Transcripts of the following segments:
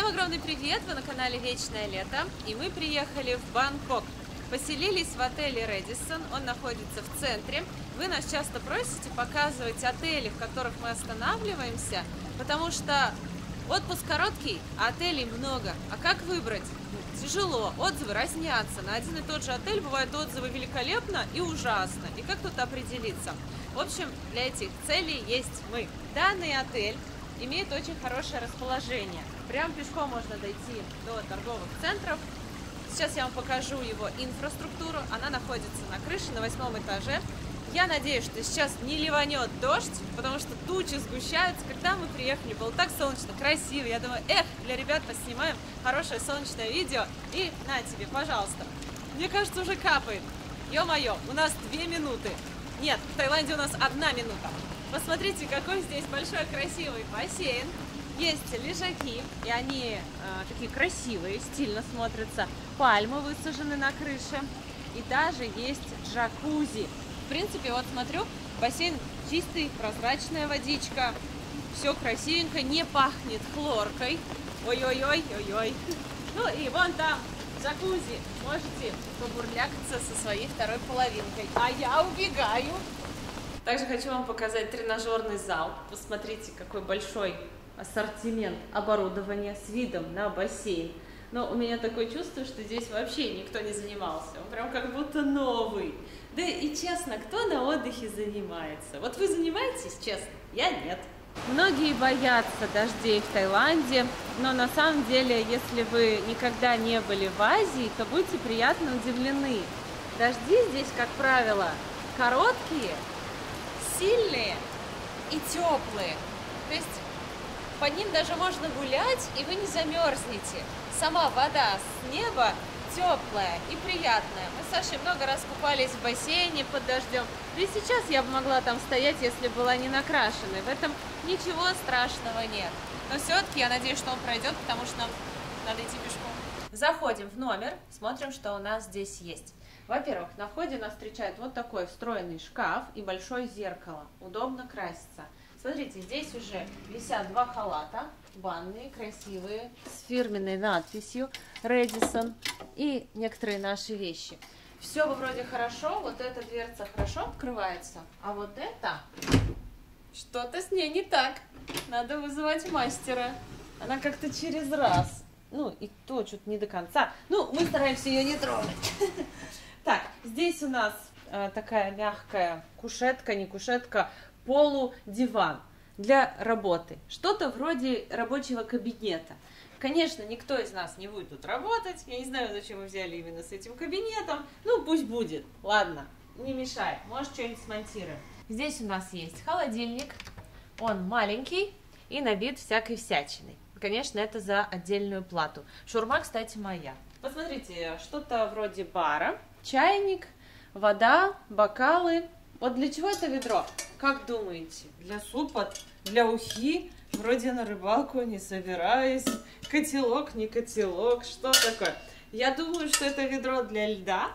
Всем огромный привет! Вы на канале Вечное Лето, и мы приехали в Бангкок. Поселились в отеле Редисон, он находится в центре. Вы нас часто просите показывать отели, в которых мы останавливаемся, потому что отпуск короткий, а отелей много. А как выбрать? Тяжело, отзывы разнятся. На один и тот же отель бывают отзывы великолепно и ужасно. И как тут определиться? В общем, для этих целей есть мы. Данный отель имеет очень хорошее расположение. Прям пешком можно дойти до торговых центров. Сейчас я вам покажу его инфраструктуру. Она находится на крыше на восьмом этаже. Я надеюсь, что сейчас не ливанет дождь, потому что тучи сгущаются. Когда мы приехали, было так солнечно, красиво. Я думаю, эх, для ребят поснимаем хорошее солнечное видео. И на тебе, пожалуйста. Мне кажется, уже капает. Ё-моё, у нас две минуты. Нет, в Таиланде у нас одна минута. Посмотрите, какой здесь большой красивый бассейн. Есть лежаки, и они э, такие красивые, стильно смотрятся. Пальмы высажены на крыше. И даже есть джакузи. В принципе, вот смотрю, бассейн чистый, прозрачная водичка. Все красивенько, не пахнет хлоркой. Ой-ой-ой, ой-ой. Ну и вон там джакузи. Можете побурлякаться со своей второй половинкой. А я убегаю. Также хочу вам показать тренажерный зал. Посмотрите, какой большой ассортимент оборудования с видом на бассейн. Но у меня такое чувство, что здесь вообще никто не занимался. Он прям как будто новый. Да и честно, кто на отдыхе занимается? Вот вы занимаетесь, честно? Я нет. Многие боятся дождей в Таиланде, но на самом деле, если вы никогда не были в Азии, то будьте приятно удивлены. Дожди здесь, как правило, короткие, сильные и теплые. То есть по ним даже можно гулять, и вы не замерзнете. Сама вода с неба теплая и приятная. Мы с Сашей много раз купались в бассейне под дождем. Да и сейчас я бы могла там стоять, если была не накрашенной. В этом ничего страшного нет. Но все-таки я надеюсь, что он пройдет, потому что нам надо идти пешком. Заходим в номер, смотрим, что у нас здесь есть. Во-первых, на входе нас встречает вот такой встроенный шкаф и большое зеркало. Удобно краситься. Смотрите, здесь уже висят два халата, банные, красивые, с фирменной надписью Редисон и некоторые наши вещи. Все бы вроде хорошо, вот эта дверца хорошо открывается, а вот это, что-то с ней не так. Надо вызывать мастера. Она как-то через раз. Ну, и то, что-то не до конца. Ну, мы стараемся ее не трогать. Так, здесь у нас э, такая мягкая кушетка, не кушетка, полудиван для работы. Что-то вроде рабочего кабинета. Конечно, никто из нас не будет тут работать. Я не знаю, зачем мы взяли именно с этим кабинетом. Ну, пусть будет. Ладно, не мешай. Может, что-нибудь смонтируем. Здесь у нас есть холодильник. Он маленький и набит всякой всячиной. Конечно, это за отдельную плату. Шурма, кстати, моя. Посмотрите, что-то вроде бара чайник, вода, бокалы. Вот для чего это ведро? Как думаете? Для супа, для ухи? Вроде на рыбалку не собираюсь. Котелок, не котелок, что такое? Я думаю, что это ведро для льда,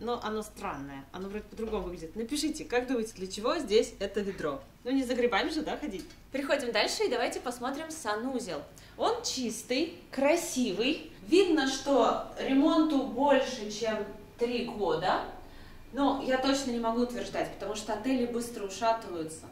но оно странное. Оно вроде по-другому выглядит. Напишите, как думаете, для чего здесь это ведро? Ну, не за грибами же, да, ходить? Переходим дальше и давайте посмотрим санузел. Он чистый, красивый. Видно, что ремонту больше, чем три года, но я точно не могу утверждать, потому что отели быстро ушатываются.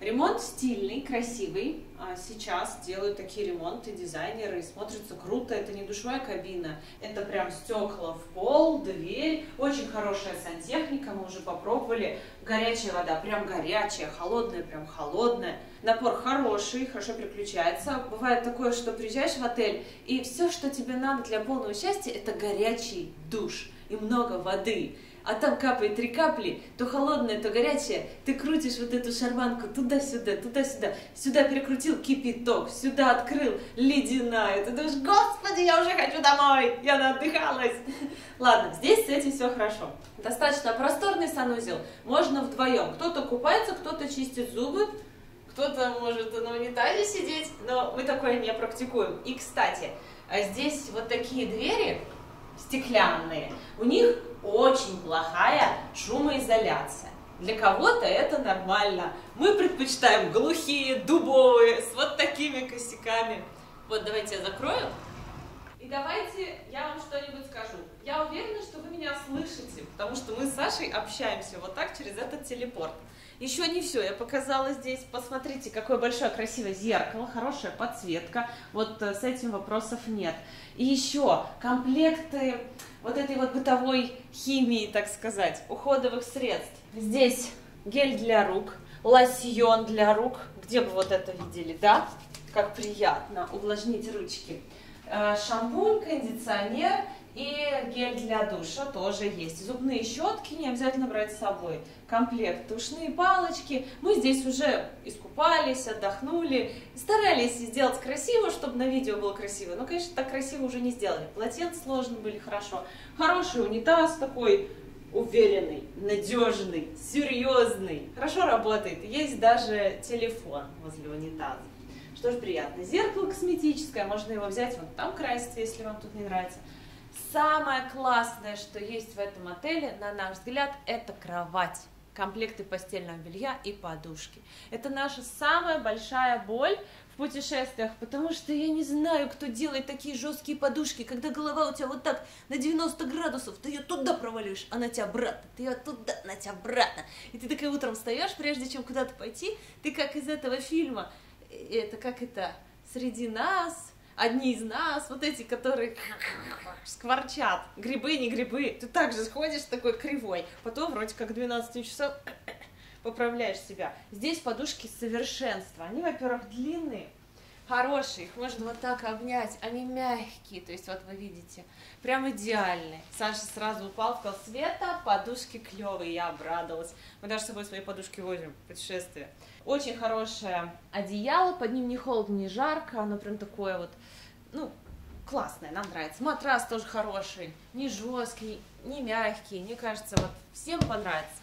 Ремонт стильный, красивый. А сейчас делают такие ремонты дизайнеры, смотрится круто. Это не душевая кабина, это прям стекла в пол, дверь. Очень хорошая сантехника, мы уже попробовали. Горячая вода, прям горячая, холодная, прям холодная. Напор хороший, хорошо переключается. Бывает такое, что приезжаешь в отель, и все, что тебе надо для полного счастья, это горячий душ и много воды а там капает три капли, то холодное, то горячее, ты крутишь вот эту шарманку туда-сюда, туда-сюда, сюда перекрутил кипяток, сюда открыл ледяная, ты думаешь, господи, я уже хочу домой, я наотдыхалась. Ладно, здесь с этим все хорошо. Достаточно просторный санузел, можно вдвоем, кто-то купается, кто-то чистит зубы, кто-то может на унитазе сидеть, но мы такое не практикуем. И, кстати, а здесь вот такие двери, стеклянные, у них очень плохая шумоизоляция. Для кого-то это нормально. Мы предпочитаем глухие, дубовые, с вот такими косяками. Вот давайте я закрою. И давайте я вам что-нибудь скажу. Я уверена, что вы меня слышите, потому что мы с Сашей общаемся вот так через этот телепорт. Еще не все, я показала здесь, посмотрите, какое большое красивое зеркало, хорошая подсветка, вот э, с этим вопросов нет. И еще комплекты вот этой вот бытовой химии, так сказать, уходовых средств. Здесь гель для рук, лосьон для рук, где бы вот это видели, да? Как приятно увлажнить ручки. Э, шампунь, кондиционер и гель для душа тоже есть. Зубные щетки не обязательно брать с собой. Комплект тушные палочки. Мы здесь уже искупались, отдохнули. Старались сделать красиво, чтобы на видео было красиво. Но, конечно, так красиво уже не сделали. Полотенца сложно были хорошо. Хороший унитаз такой уверенный, надежный, серьезный. Хорошо работает. Есть даже телефон возле унитаза. Что ж приятно. Зеркало косметическое, можно его взять, вот там красить, если вам тут не нравится. Самое классное, что есть в этом отеле, на наш взгляд, это кровать комплекты постельного белья и подушки. Это наша самая большая боль в путешествиях, потому что я не знаю, кто делает такие жесткие подушки, когда голова у тебя вот так на 90 градусов, ты ее туда провалишь, а на тебя обратно, ты ее туда, на тебя обратно. И ты такая утром встаешь, прежде чем куда-то пойти, ты как из этого фильма, это как это, среди нас, одни из нас, вот эти, которые скворчат, грибы, не грибы, ты также сходишь такой кривой, потом вроде как 12 часов поправляешь себя. Здесь подушки совершенства, они, во-первых, длинные, хорошие, их можно вот так обнять, они мягкие, то есть вот вы видите, прям идеальные. Саша сразу упал, сказал, Света, подушки клевые, я обрадовалась. Мы даже с собой свои подушки возим в путешествие. Очень хорошее одеяло, под ним не холодно, не жарко, оно прям такое вот, ну, классное, нам нравится. Матрас тоже хороший, не жесткий, не мягкий, мне кажется, вот всем понравится.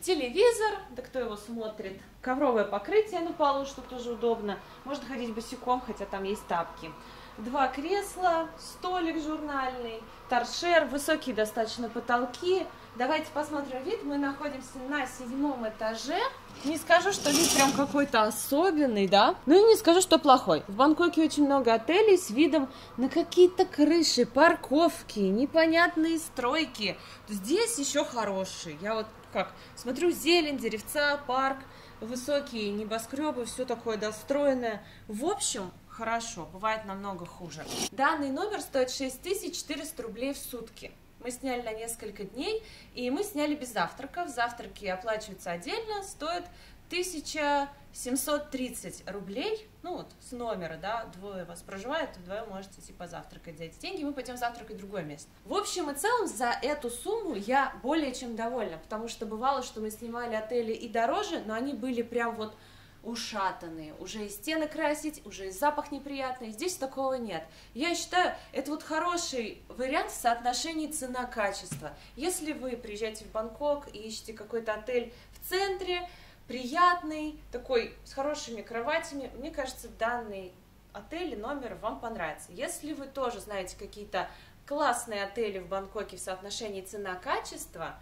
Телевизор, да кто его смотрит, ковровое покрытие на полу, что тоже удобно. Можно ходить босиком, хотя там есть тапки два кресла, столик журнальный, торшер, высокие достаточно потолки. Давайте посмотрим вид. Мы находимся на седьмом этаже. Не скажу, что вид прям какой-то особенный, да? Ну и не скажу, что плохой. В Бангкоке очень много отелей с видом на какие-то крыши, парковки, непонятные стройки. Здесь еще хороший. Я вот как смотрю зелень, деревца, парк, высокие небоскребы, все такое достроенное. В общем, хорошо, бывает намного хуже. Данный номер стоит 6400 рублей в сутки. Мы сняли на несколько дней, и мы сняли без завтраков. Завтраки оплачиваются отдельно, стоят 1730 рублей, ну вот с номера, да, двое вас проживает, вдвоем можете идти позавтракать за эти деньги, мы пойдем завтракать в другое место. В общем и целом за эту сумму я более чем довольна, потому что бывало, что мы снимали отели и дороже, но они были прям вот ушатанные, уже и стены красить, уже и запах неприятный. Здесь такого нет. Я считаю, это вот хороший вариант в соотношении цена-качество. Если вы приезжаете в Бангкок и ищете какой-то отель в центре, приятный, такой с хорошими кроватями, мне кажется, данный отель и номер вам понравится. Если вы тоже знаете какие-то классные отели в Бангкоке в соотношении цена-качество,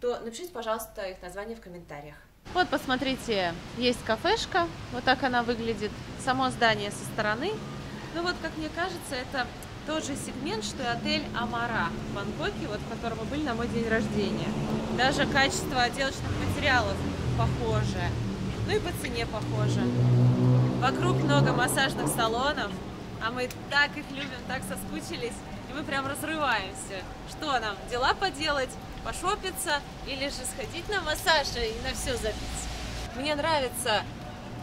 то напишите, пожалуйста, их название в комментариях. Вот, посмотрите, есть кафешка, вот так она выглядит, само здание со стороны. Ну вот, как мне кажется, это тот же сегмент, что и отель Амара в Бангкоке, вот в котором мы были на мой день рождения. Даже качество отделочных материалов похоже, ну и по цене похоже. Вокруг много массажных салонов, а мы так их любим, так соскучились, и мы прям разрываемся. Что нам, дела поделать? Пошопиться или же сходить на массаж и на все забить. Мне нравится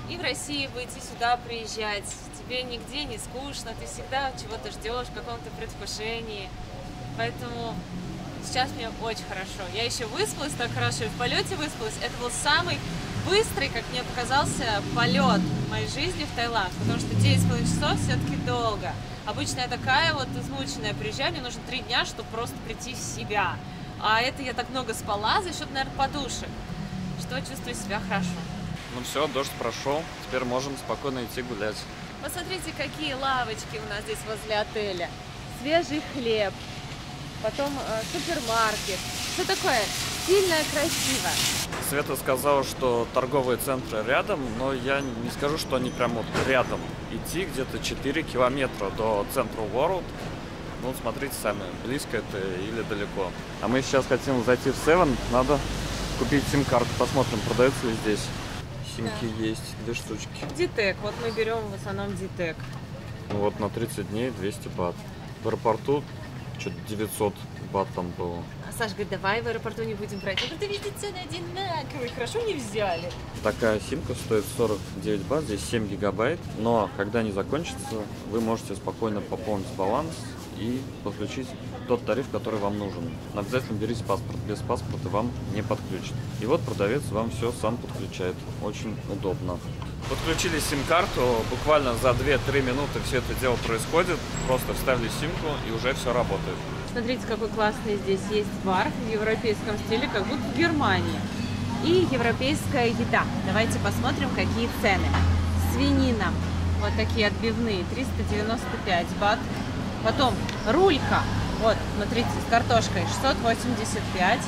и в России выйти сюда приезжать. Тебе нигде не скучно, ты всегда чего-то ждешь, в каком-то предвкушении. Поэтому сейчас мне очень хорошо. Я еще выспалась так хорошо, и в полете выспалась. Это был самый быстрый, как мне показался, полет в моей жизни в Таиланд, потому что 9,5 часов все-таки долго. Обычно я такая вот измученная, приезжаю, мне нужно три дня, чтобы просто прийти в себя. А это я так много спала за счет, наверное, подушек, что чувствую себя хорошо. Ну все, дождь прошел, теперь можем спокойно идти гулять. Посмотрите, какие лавочки у нас здесь возле отеля. Свежий хлеб, потом э, супермаркет. Все такое стильное, красиво. Света сказала, что торговые центры рядом, но я не скажу, что они прям вот рядом. Идти где-то 4 километра до центра World Ну, смотрите сами, близко это или далеко. А мы сейчас хотим зайти в Seven, надо купить сим-карту, посмотрим, продается ли здесь. Симки есть, две штучки. Дитек, вот мы берем в основном Дитек. Ну вот на 30 дней 200 бат. В аэропорту что-то 900 бат там было. А Саша говорит, давай в аэропорту не будем брать. Я говорю, да везде цены одинаковые, хорошо не взяли. Такая симка стоит 49 бат, здесь 7 гигабайт, но когда они закончатся, вы можете спокойно пополнить баланс и подключить тот тариф, который вам нужен. Но обязательно берите паспорт, без паспорта вам не подключат. И вот продавец вам все сам подключает, очень удобно. Подключили сим-карту, буквально за 2-3 минуты все это дело происходит, просто вставили симку и уже все работает. Смотрите, какой классный здесь есть бар в европейском стиле, как будто в Германии. И европейская еда. Давайте посмотрим, какие цены. Свинина. Вот такие отбивные. 395 бат. Потом рулька. Вот, смотрите, с картошкой 685.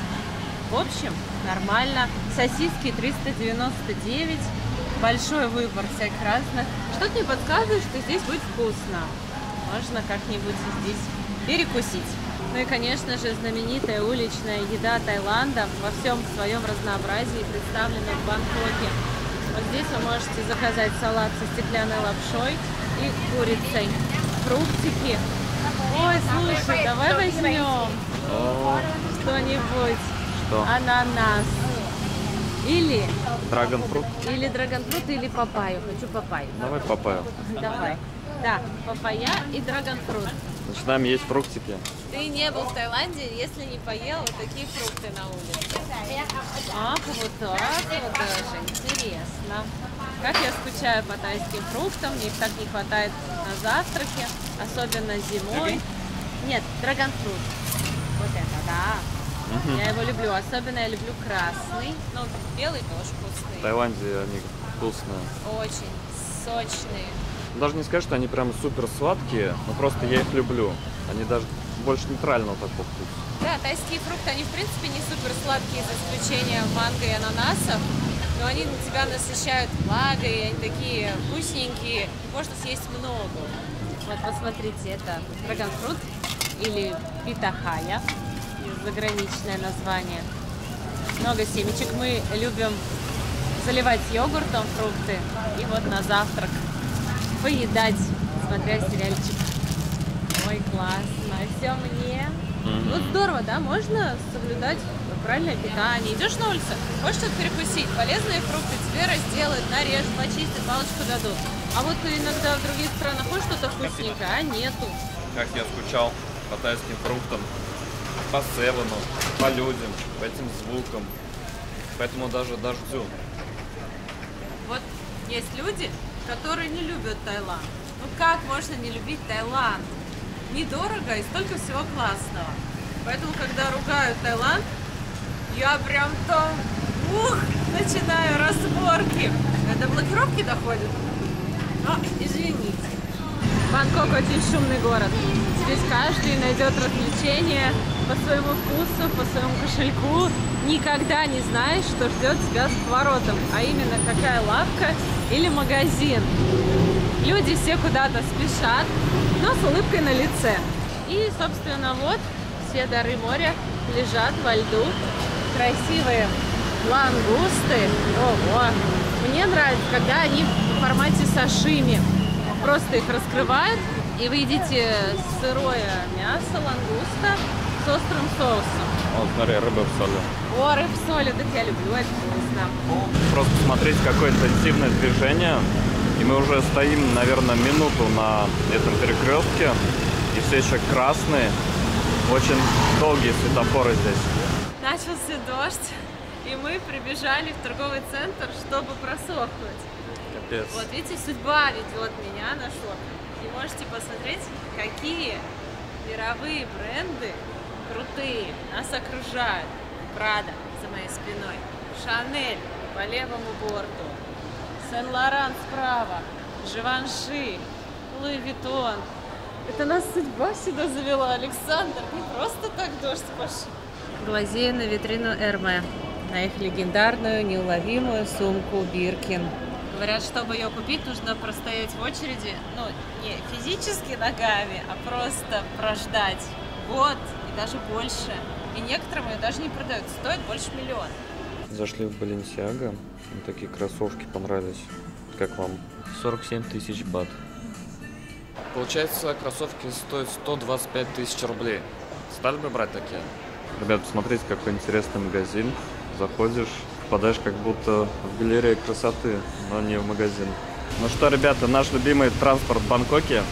В общем, нормально. Сосиски 399. Большой выбор всяких разных. Что-то мне подсказывает, что здесь будет вкусно. Можно как-нибудь здесь перекусить. Ну и, конечно же, знаменитая уличная еда Таиланда во всем своем разнообразии представлена в Бангкоке. Вот здесь вы можете заказать салат со стеклянной лапшой и курицей, фруктики. Ой, слушай, давай возьмем что-нибудь. что? Ананас. Или, Драгонфрут? или драгонфрут, или папайю. Хочу папайю. Давай папаю. Давай. Да, папайя и драгонфрут. Начинаем есть фруктики. Ты не был в Таиланде, если не поел вот такие фрукты на улице. Ах, вот так вот даже. Интересно. Как я скучаю по тайским фруктам, мне их так не хватает на завтраке, особенно зимой. Нет, драгонфрут. Вот это, да. Я его люблю. Особенно я люблю красный. Ну, белый тоже В вкусный. Таиланде они вкусные. Очень сочные. Даже не сказать, что они прям супер сладкие, но просто я их люблю. Они даже больше нейтрального такого вкуса. Да, тайские фрукты, они в принципе не супер сладкие, за исключением манго и ананасов. Но они на тебя насыщают влагой, они такие вкусненькие. Можно съесть много. Вот посмотрите, это драгонфрут или питахая, заграничное название. Много семечек. Мы любим заливать йогуртом фрукты и вот на завтрак поедать, смотря сериальчик. Ой, классно. Все мне. Мгм. Ну здорово, да? Можно соблюдать правильное питание. Идешь на улицу, хочешь что-то перекусить, полезные фрукты тебе разделают, нарежут, почистят, палочку дадут. А вот ты иногда в других странах хочешь что-то вкусненькое, а нету. Как я скучал по тайским фруктам, по севену, по людям, по этим звукам. Поэтому даже дождю. Вот есть люди, которые не любят Таиланд. Ну как можно не любить Таиланд? Недорого и столько всего классного. Поэтому, когда ругают Таиланд, я прям там, ух, начинаю разборки. До блокировки доходит. А, извините. Бангкок очень шумный город. Здесь каждый найдет развлечение по своему вкусу, по своему кошельку. Никогда не знаешь, что ждет тебя за поворотом, а именно какая лавка или магазин. Люди все куда-то спешат, но с улыбкой на лице. И, собственно, вот все дары моря лежат во льду. Красивые лангусты. Ого! Мне нравится, когда они в формате сашими. Просто их раскрывают, и вы едите сырое мясо лангуста с острым соусом. Вот, смотри, рыба в соли. О, рыб в соли, так я люблю, это вкусно. Просто смотреть какое интенсивное движение. И мы уже стоим, наверное, минуту на этом перекрестке. И все еще красные. Очень долгие светофоры здесь. Начался дождь, и мы прибежали в торговый центр, чтобы просохнуть. Капец. Вот видите, судьба ведет меня на шопинг. И можете посмотреть, какие мировые бренды крутые нас окружают. Прада за моей спиной, Шанель по левому борту, Saint Laurent справа, Givenchy, Louis Vuitton. Это нас судьба сюда завела, Александр. Не просто так дождь пошел. Глазею на витрину Эрме, на их легендарную неуловимую сумку Биркин. Говорят, чтобы ее купить, нужно простоять в очереди, ну, не физически ногами, а просто прождать год и даже больше. И некоторым ее даже не продают, стоит больше миллиона. Зашли в Баленсиаго, мне такие кроссовки понравились. Как вам? 47 тысяч бат. Получается, кроссовки стоят 125 тысяч рублей. Стали бы брать такие? Ребят, посмотрите, какой интересный магазин. Заходишь, попадаешь как будто в галерею красоты, но не в магазин. Ну что, ребята, наш любимый транспорт в Бангкоке.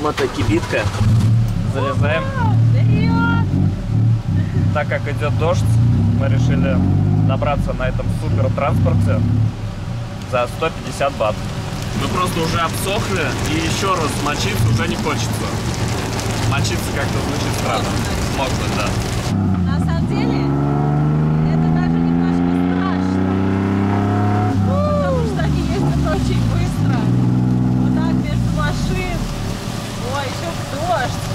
Мотокибитка. Залезаем. Так как идет дождь, мы решили набраться на этом супер транспорте за 150 бат. Мы просто уже обсохли и еще раз мочиться уже не хочется. Мочиться как-то звучит странно. Мокнуть, да. На самом деле, это даже немножко страшно. Потому что они ездят очень быстро. Вот так между машин. Ой, еще в дождь.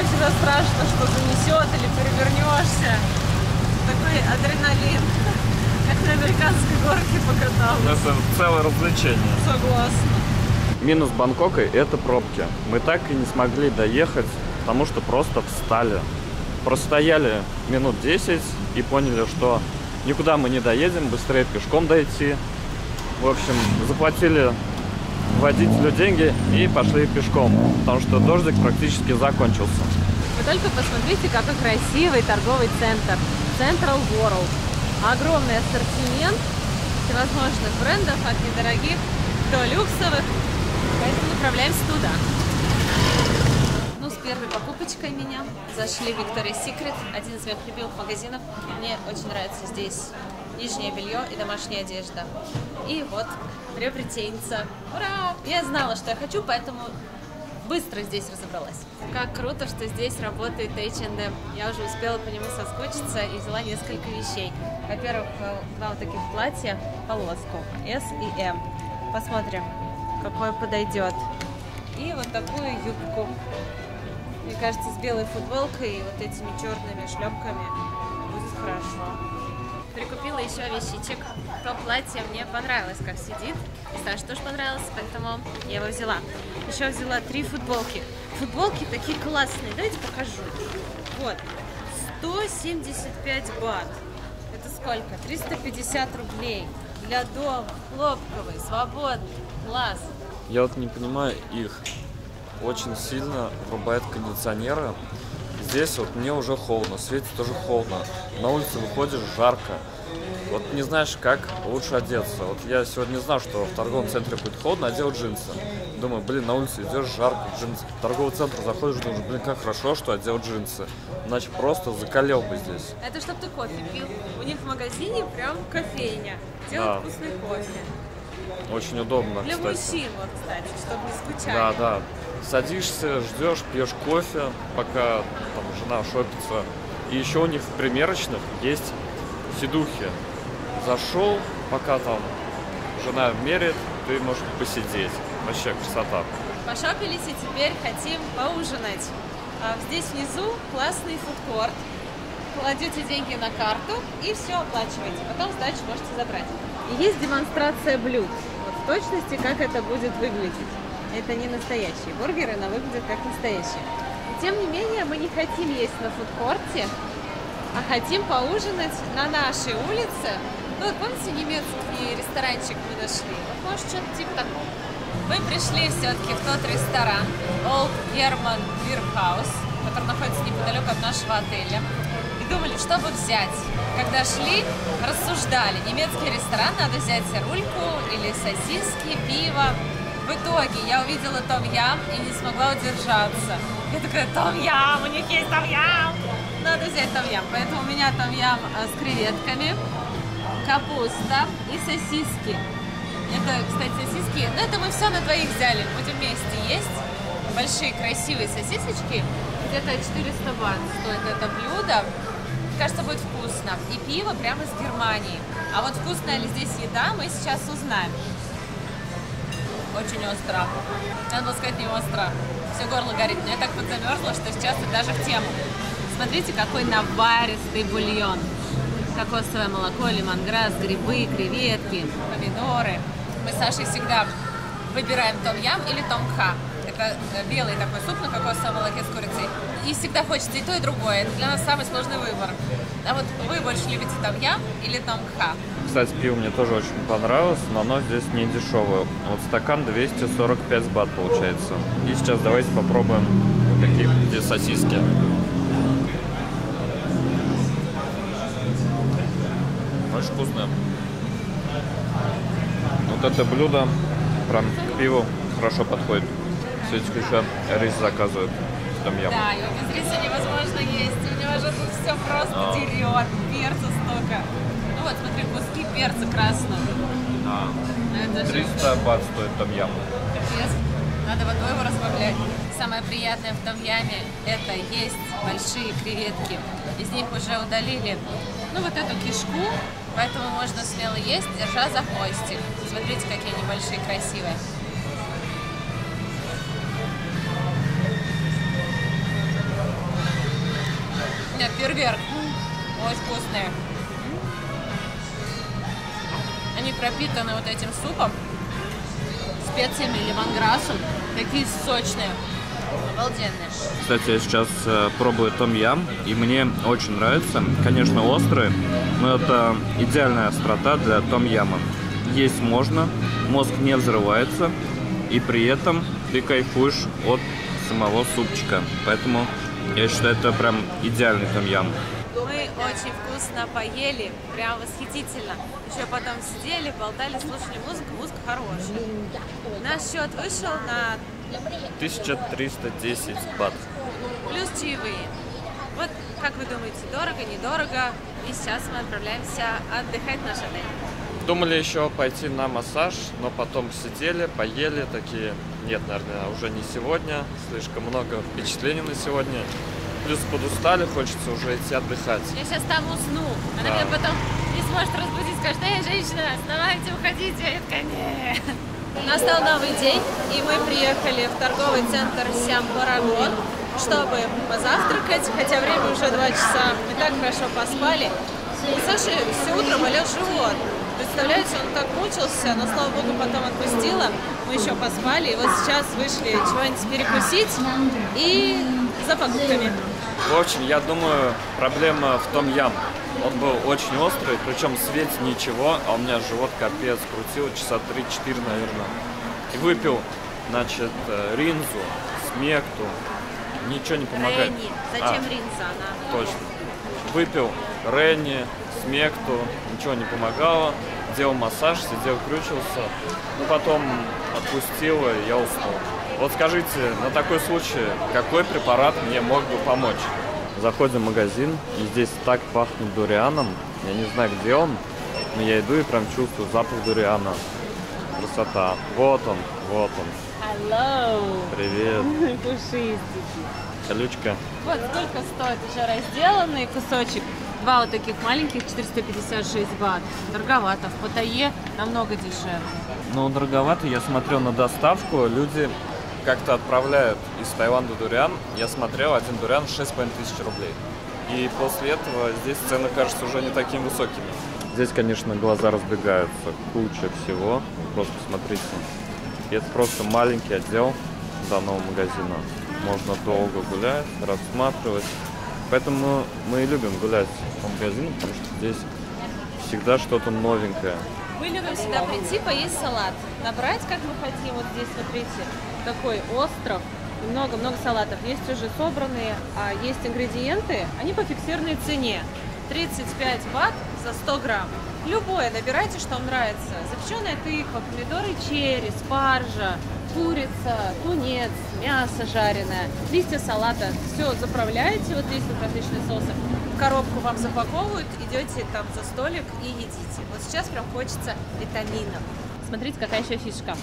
Прям всегда страшно, что занесет или перевернешься. Такой адреналин. Как на американской горке покаталась. Это целое развлечение. Согласна. Минус Бангкока – это пробки. Мы так и не смогли доехать, потому что просто встали. Простояли минут 10 и поняли, что никуда мы не доедем, быстрее пешком дойти. В общем, заплатили водителю деньги и пошли пешком, потому что дождик практически закончился. Вы только посмотрите, какой красивый торговый центр. Central World. Огромный ассортимент всевозможных брендов, от недорогих до люксовых. Поэтому направляемся туда. Ну, с первой покупочкой меня зашли Victoria's Secret, один из моих любимых магазинов. Мне очень нравится здесь нижнее белье и домашняя одежда. И вот приобретенница. Ура! Я знала, что я хочу, поэтому быстро здесь разобралась. Как круто, что здесь работает H&M. Я уже успела по нему соскучиться и взяла несколько вещей. Во-первых, два вот таких платья, полоску, S и M. Посмотрим, какое подойдет. И вот такую юбку. Мне кажется, с белой футболкой и вот этими черными шлепками будет хорошо. Прикупила еще вещичек. То платье мне понравилось, как сидит. И Саше тоже понравилось, поэтому я его взяла. Еще взяла три футболки. Футболки такие классные. Давайте покажу. Вот. 175 бат. Это сколько? 350 рублей. Для дома. Хлопковый, свободный. Класс. Я вот не понимаю их. Очень сильно врубает кондиционеры. Здесь вот мне уже холодно, светит тоже холодно. На улице выходишь жарко. Вот не знаешь, как лучше одеться. Вот я сегодня не знал, что в торговом центре будет холодно, одел джинсы. Думаю, блин, на улице идешь жарко, джинсы. В торговый центр заходишь, думаешь, блин, как хорошо, что одел джинсы. Иначе просто закалел бы здесь. Это чтобы ты кофе пил. У них в магазине прям кофейня. Делают Да. вкусный кофе. Очень удобно, Для кстати. мужчин, вот, кстати, чтобы не скучали. Да, да. Садишься, ждешь, пьешь кофе, пока там жена шопится. И еще у них в примерочных есть сидухи. Зашел, пока там жена меряет, ты можешь посидеть. Вообще красота. Пошопились и теперь хотим поужинать. А здесь внизу классный фудкорт. Кладете деньги на карту и все оплачиваете. Потом сдачу можете забрать. И есть демонстрация блюд. Вот в точности, как это будет выглядеть. Это не настоящие бургеры, но выглядят как настоящие. Тем не менее, мы не хотим есть на фудкорте, а хотим поужинать на нашей улице. Ну, вот помните, немецкий ресторанчик мы нашли? Вот, может, что-то типа такого. Мы пришли все-таки в тот ресторан Old German Beer House, который находится неподалеку от нашего отеля. И думали, что бы взять. Когда шли, рассуждали. Немецкий ресторан, надо взять рульку или сосиски, пиво. В итоге я увидела том ям и не смогла удержаться. Я такая, том ям, у них есть том ям. Надо взять том ям. Поэтому у меня том ям э, с креветками, капуста и сосиски. Это, кстати, сосиски. Ну, это мы все на двоих взяли. Будем вместе есть. Большие красивые сосисочки. Где-то 400 бат стоит это блюдо. Кажется, будет вкусно. И пиво прямо из Германии. А вот вкусная ли здесь еда, мы сейчас узнаем. Очень остро. Надо было сказать не остро. Все горло горит. Но я так подзамерзла, что сейчас это даже в тему. Смотрите, какой наваристый бульон. кокосовое молоко, лимонграсс, грибы, креветки, помидоры. Мы с Сашей всегда выбираем том-ям или том-кха. Это э, белый такой суп на кокосовом молоке с курицей. И всегда хочется и то, и другое. Это для нас самый сложный выбор. А вот вы больше любите том-ям или том-кха? Кстати, пиво мне тоже очень понравилось, но оно здесь не дешевое. Вот стакан 245 бат получается. И сейчас давайте попробуем вот такие где сосиски. Очень вкусно. Вот это блюдо прям к пиву хорошо подходит. Светик еще рис заказывает. Там я. Да, его без риса невозможно есть. У него же тут все просто А. дерет. Перца столько. Ну вот, смотри, куски перца красного. А, Это же 300 бат стоит там ям. капец. Надо водой его разбавлять. Самое приятное в том яме это есть большие креветки. Из них уже удалили, ну вот эту кишку, поэтому можно смело есть, держа за хвостик. Смотрите, какие они большие, красивые. Нет, фейерверк. Очень вкусные. Они пропитаны вот этим супом, специями, лимонграссом. Такие сочные. Обалденные. Кстати, я сейчас э, пробую том ям, и мне очень нравится. Конечно, острый, но это идеальная острота для том яма. Есть можно, мозг не взрывается, и при этом ты кайфуешь от самого супчика. Поэтому я считаю, это прям идеальный том ям. Мы очень вкусно поели, прям восхитительно. Еще потом сидели, болтали, слушали музыку, музыка хорошая. Наш счет вышел на 1310 бат. плюс чаевые. Вот как вы думаете, дорого, недорого? И сейчас мы отправляемся отдыхать в наш отель. Думали еще пойти на массаж, но потом сидели, поели, такие, нет, наверное, уже не сегодня, слишком много впечатлений на сегодня. Плюс подустали, хочется уже идти отдыхать. Я сейчас там усну. Она Да. меня потом не сможет разбудить, скажет, эй, женщина, вставайте, уходите. Я такая, нет. Настал новый день, и мы приехали в торговый центр Сям Парагон, чтобы позавтракать, хотя время уже 2 часа. Мы так хорошо поспали. У Саши все утро болел живот. Представляете, он так мучился, но, слава богу, потом отпустила. Мы еще поспали, и вот сейчас вышли чего-нибудь перекусить и за покупками. В общем, я думаю, проблема в том ям. Он был очень острый, причем в свете ничего, а у меня живот капец крутил, часа 3-4, наверное. И выпил, значит, э, ринзу, смекту, ничего не помогает. Ренни. А, Зачем ринза? Она Точно. Выпил Ренни, смекту, ничего не помогало. Делал массаж, сидел, крючился. Ну, потом отпустило, и я уснул. Вот скажите, на такой случай, какой препарат мне мог бы помочь? Заходим в магазин, и здесь так пахнет дурианом. Я не знаю, где он, но я иду и прям чувствую запах дуриана. Красота. Вот он, вот он. Hello! Привет. Пушистики. Колючка. Вот сколько стоит уже разделанный кусочек. Два вот таких маленьких, 456 бат. Дороговато. В Паттайе намного дешевле. Ну, дороговато. Я смотрел на доставку. Люди как-то отправляют из Таиланда дуриан. Я смотрел, один дуриан 6,5 тысяч рублей. И после этого здесь цены кажутся уже не такими высокими. Здесь, конечно, глаза разбегаются. Куча всего. Просто посмотрите. И это просто маленький отдел данного магазина. Можно долго гулять, рассматривать. Поэтому мы и любим гулять по магазину, потому что здесь всегда что-то новенькое. Мы любим сюда прийти, поесть салат. Набрать, как мы хотим. Вот здесь, смотрите, такой остров. Много-много салатов. Есть уже собранные, а есть ингредиенты. Они по фиксированной цене. 35 бат за 100 грамм. Любое, набирайте, что вам нравится. Запеченная тыква, помидоры черри, спаржа, курица, тунец, мясо жареное, листья салата. Все заправляете, вот здесь вот различные соусы. Коробку вам запаковывают, идете там за столик и едите. Вот сейчас прям хочется витаминов. Смотрите, какая еще фишка.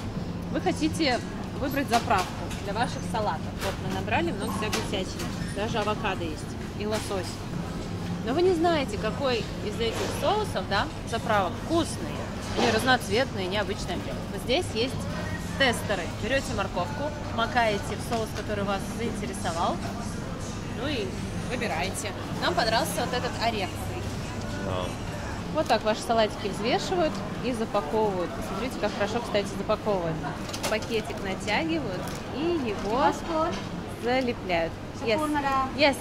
Вы хотите выбрать заправку для ваших салатов. Вот мы набрали много всякой всячины. Даже авокадо есть и лосось. Но вы не знаете, какой из этих соусов, да, заправок вкусный. Они разноцветные, необычные. Вот здесь есть тестеры. Берете морковку, макаете в соус, который вас заинтересовал, ну и выбираете. Нам понравился вот этот орех. Вот так ваши салатики взвешивают и запаковывают. Смотрите, как хорошо, кстати, запаковывают. Пакетик натягивают и его залепляют. Yes. Yes.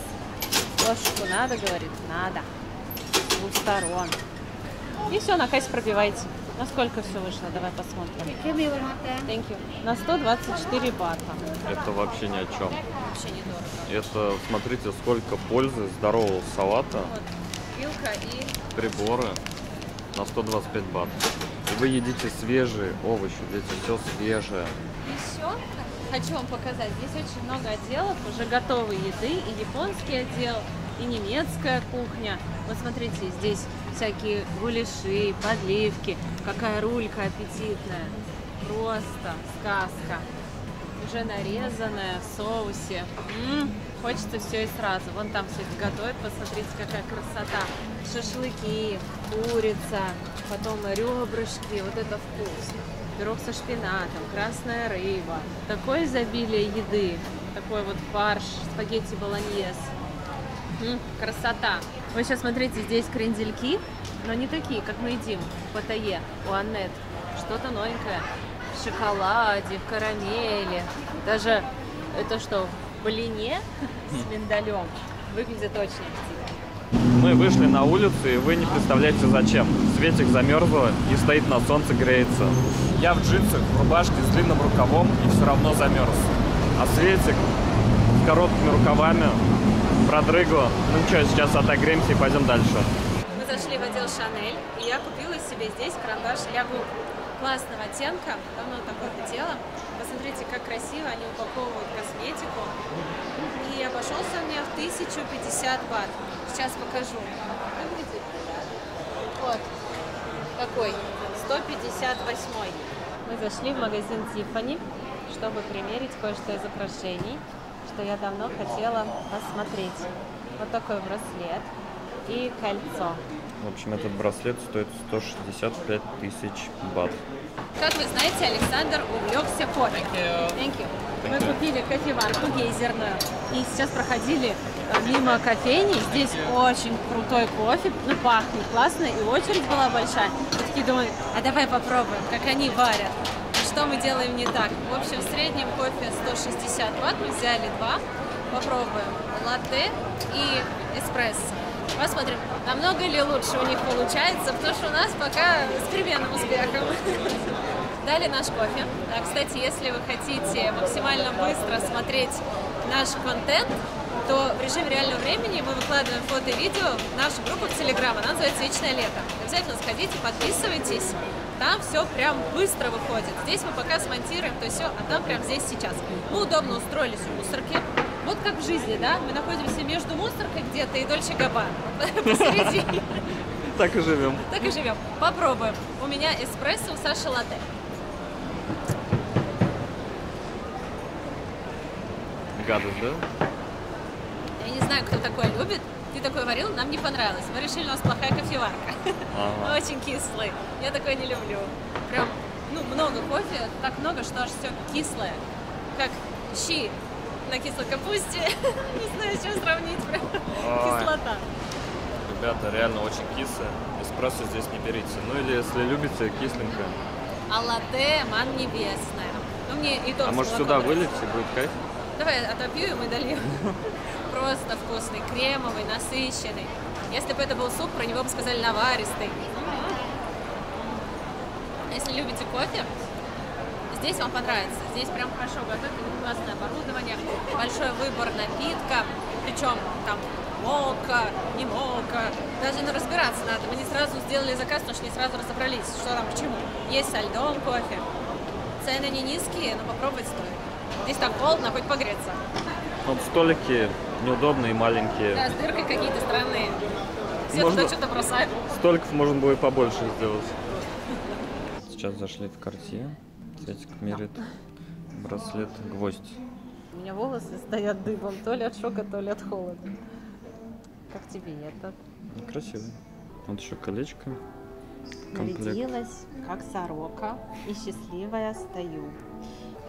Ложку надо, говорит, надо. С двух сторон. И все, на кассе пробивайте. Насколько все вышло? Давай посмотрим. Thank you. На 124 бата. Это вообще ни о чем. Вообще недорого. Это, смотрите, сколько пользы здорового салата, Вот, вилка и приборы на 125 бат. И вы едите свежие овощи, здесь все свежее. еще хочу вам показать. Здесь очень много отделов уже готовой еды. И японский отдел, и немецкая кухня. Вот смотрите, здесь всякие гуляши, подливки. Какая рулька аппетитная. Просто сказка. Уже нарезанная в соусе. М, хочется все и сразу. Вон там все готовят. Посмотрите, какая красота. Шашлыки, курица, потом ребрышки. Вот это вкусно. Пирог со шпинатом, красная рыба. Такое изобилие еды. Такой вот фарш, спагетти болоньез. М, красота. Вы сейчас смотрите, здесь крендельки, но не такие, как мы едим в Паттайе у Аннет. Что-то новенькое. В шоколаде, в карамели. Даже это что, блине с миндалем. Выглядит очень аппетитно. Мы вышли на улицу, и вы не представляете зачем. Светик замерзла и стоит на солнце, греется. Я в джинсах, в рубашке с длинным рукавом и все равно замерз. А Светик с короткими рукавами продрыгла. Ну что, сейчас отогреемся и пойдем дальше. Мы зашли в отдел Шанель, и я купила себе здесь карандаш для губ. Классного оттенка, давно такое хотела. Посмотрите, как красиво они упаковывают косметику. Обошелся мне в 1050 бат. Сейчас покажу. Выглядит. Вот. Такой. 158. Мы зашли в магазин Тиффани, чтобы примерить кое-что из украшений, что я давно хотела посмотреть. Вот такой браслет и кольцо. В общем, этот браслет стоит 165 тысяч бат. Как вы знаете, Александр увлекся кофе. Thank you. Мы купили кофеварку гейзерную и сейчас проходили э, мимо кофейни. Здесь очень крутой кофе, ну пахнет классно и очередь была большая. Мы такие думали, а давай попробуем, как они варят. Что мы делаем не так? В общем, в среднем кофе 160 бат, мы взяли два. Попробуем латте и эспрессо. Посмотрим, намного ли лучше у них получается, потому что у нас пока с переменным успехом. Дали наш кофе. А, кстати, если вы хотите максимально быстро смотреть наш контент, то в режиме реального времени мы выкладываем фото и видео в нашу группу в Телеграм. Она называется «Вечное лето». Обязательно сходите, подписывайтесь. Там все прям быстро выходит. Здесь мы пока смонтируем, то все, а там прям здесь сейчас. Мы удобно устроились у мусорки. Вот как в жизни, да? Мы находимся между мусоркой где-то и Дольче Габбана. Посередине. Так и живем. Так и живем. Попробуем. У меня эспрессо, у Саши латте. Гадость, да? Я не знаю, кто такое любит. Ты такой варил, нам не понравилось. Мы решили, у нас плохая кофеварка. Ага. Очень кислый. Я такое не люблю. Прям, ну, много кофе, так много, что аж все кислое. Как щи на кислой капусте. Не знаю, с чем сравнить. Ой. кислота. Ребята, реально очень кислое. Эспрессо здесь не берите. Ну или если любите, кисленькое. А латте ман небесная. Ну, мне и то А может сюда вылить и будет кайф? Давай отопью, и мы дольем. Просто вкусный, кремовый, насыщенный. Если бы это был суп, про него бы сказали наваристый. Если любите кофе, здесь вам понравится. Здесь прям хорошо готовят, классное оборудование, большой выбор напитка, причем там мока, не мока. Даже ну, разбираться надо. Мы не сразу сделали заказ, потому что не сразу разобрались, что там к чему. Есть со льдом кофе. Цены не низкие, но попробовать стоит. Здесь так холодно, хоть погреться. Вот столики неудобные, маленькие. Да, с дыркой какие-то странные. Все Можно- туда что-то бросают. Столиков можно было и побольше сделать. Сейчас зашли в Cartier. Светик мерит браслет гвоздь. У меня волосы стоят дыбом, то ли от шока, то ли от холода. Как тебе этот? Красивый. Вот еще колечко. Нарядилась, как сорока, и счастливая стою.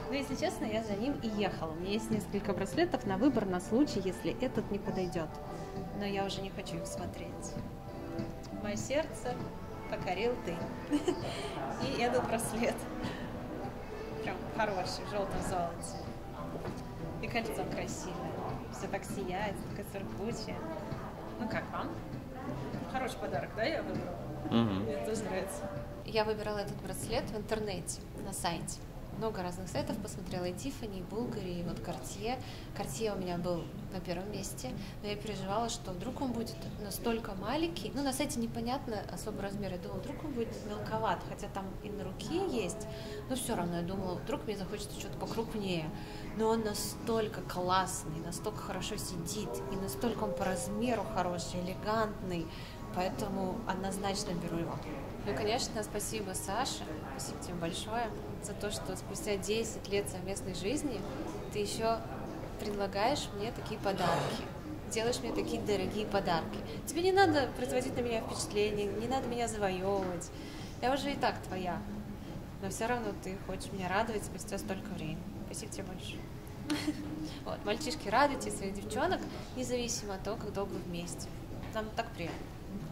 Но если честно, я за ним и ехала. У меня есть несколько браслетов на выбор на случай, если этот не подойдет. Но я уже не хочу их смотреть. мое сердце покорил ты. И этот браслет. Хороший, в желтом золоте. И кольцо красивое. Все так сияет, такое сверкучее. Ну как вам? Хороший подарок, да, я выбрала? Мгм. Мне тоже нравится. Я выбирала этот браслет в интернете, на сайте. Много разных сайтов посмотрела, и Тиффани, и Булгари, и вот Картье. Картье у меня был на первом месте, но я переживала, что вдруг он будет настолько маленький. Ну, на сайте непонятно особо размер. Я думала, вдруг он будет мелковат, хотя там и на руке есть. Но все равно я думала, вдруг мне захочется что-то покрупнее. Но он настолько классный, настолько хорошо сидит, и настолько он по размеру хороший, элегантный. Поэтому однозначно беру его. Ну конечно, спасибо Саше, спасибо тебе большое за то, что спустя 10 лет совместной жизни ты еще предлагаешь мне такие подарки. Делаешь мне такие дорогие подарки. Тебе не надо производить на меня впечатление, не надо меня завоевывать. Я уже и так твоя. Но все равно ты хочешь меня радовать спустя столько времени. Спасибо тебе большое. Вот, мальчишки, радуйте своих девчонок, независимо от того, как долго вместе. Нам так приятно.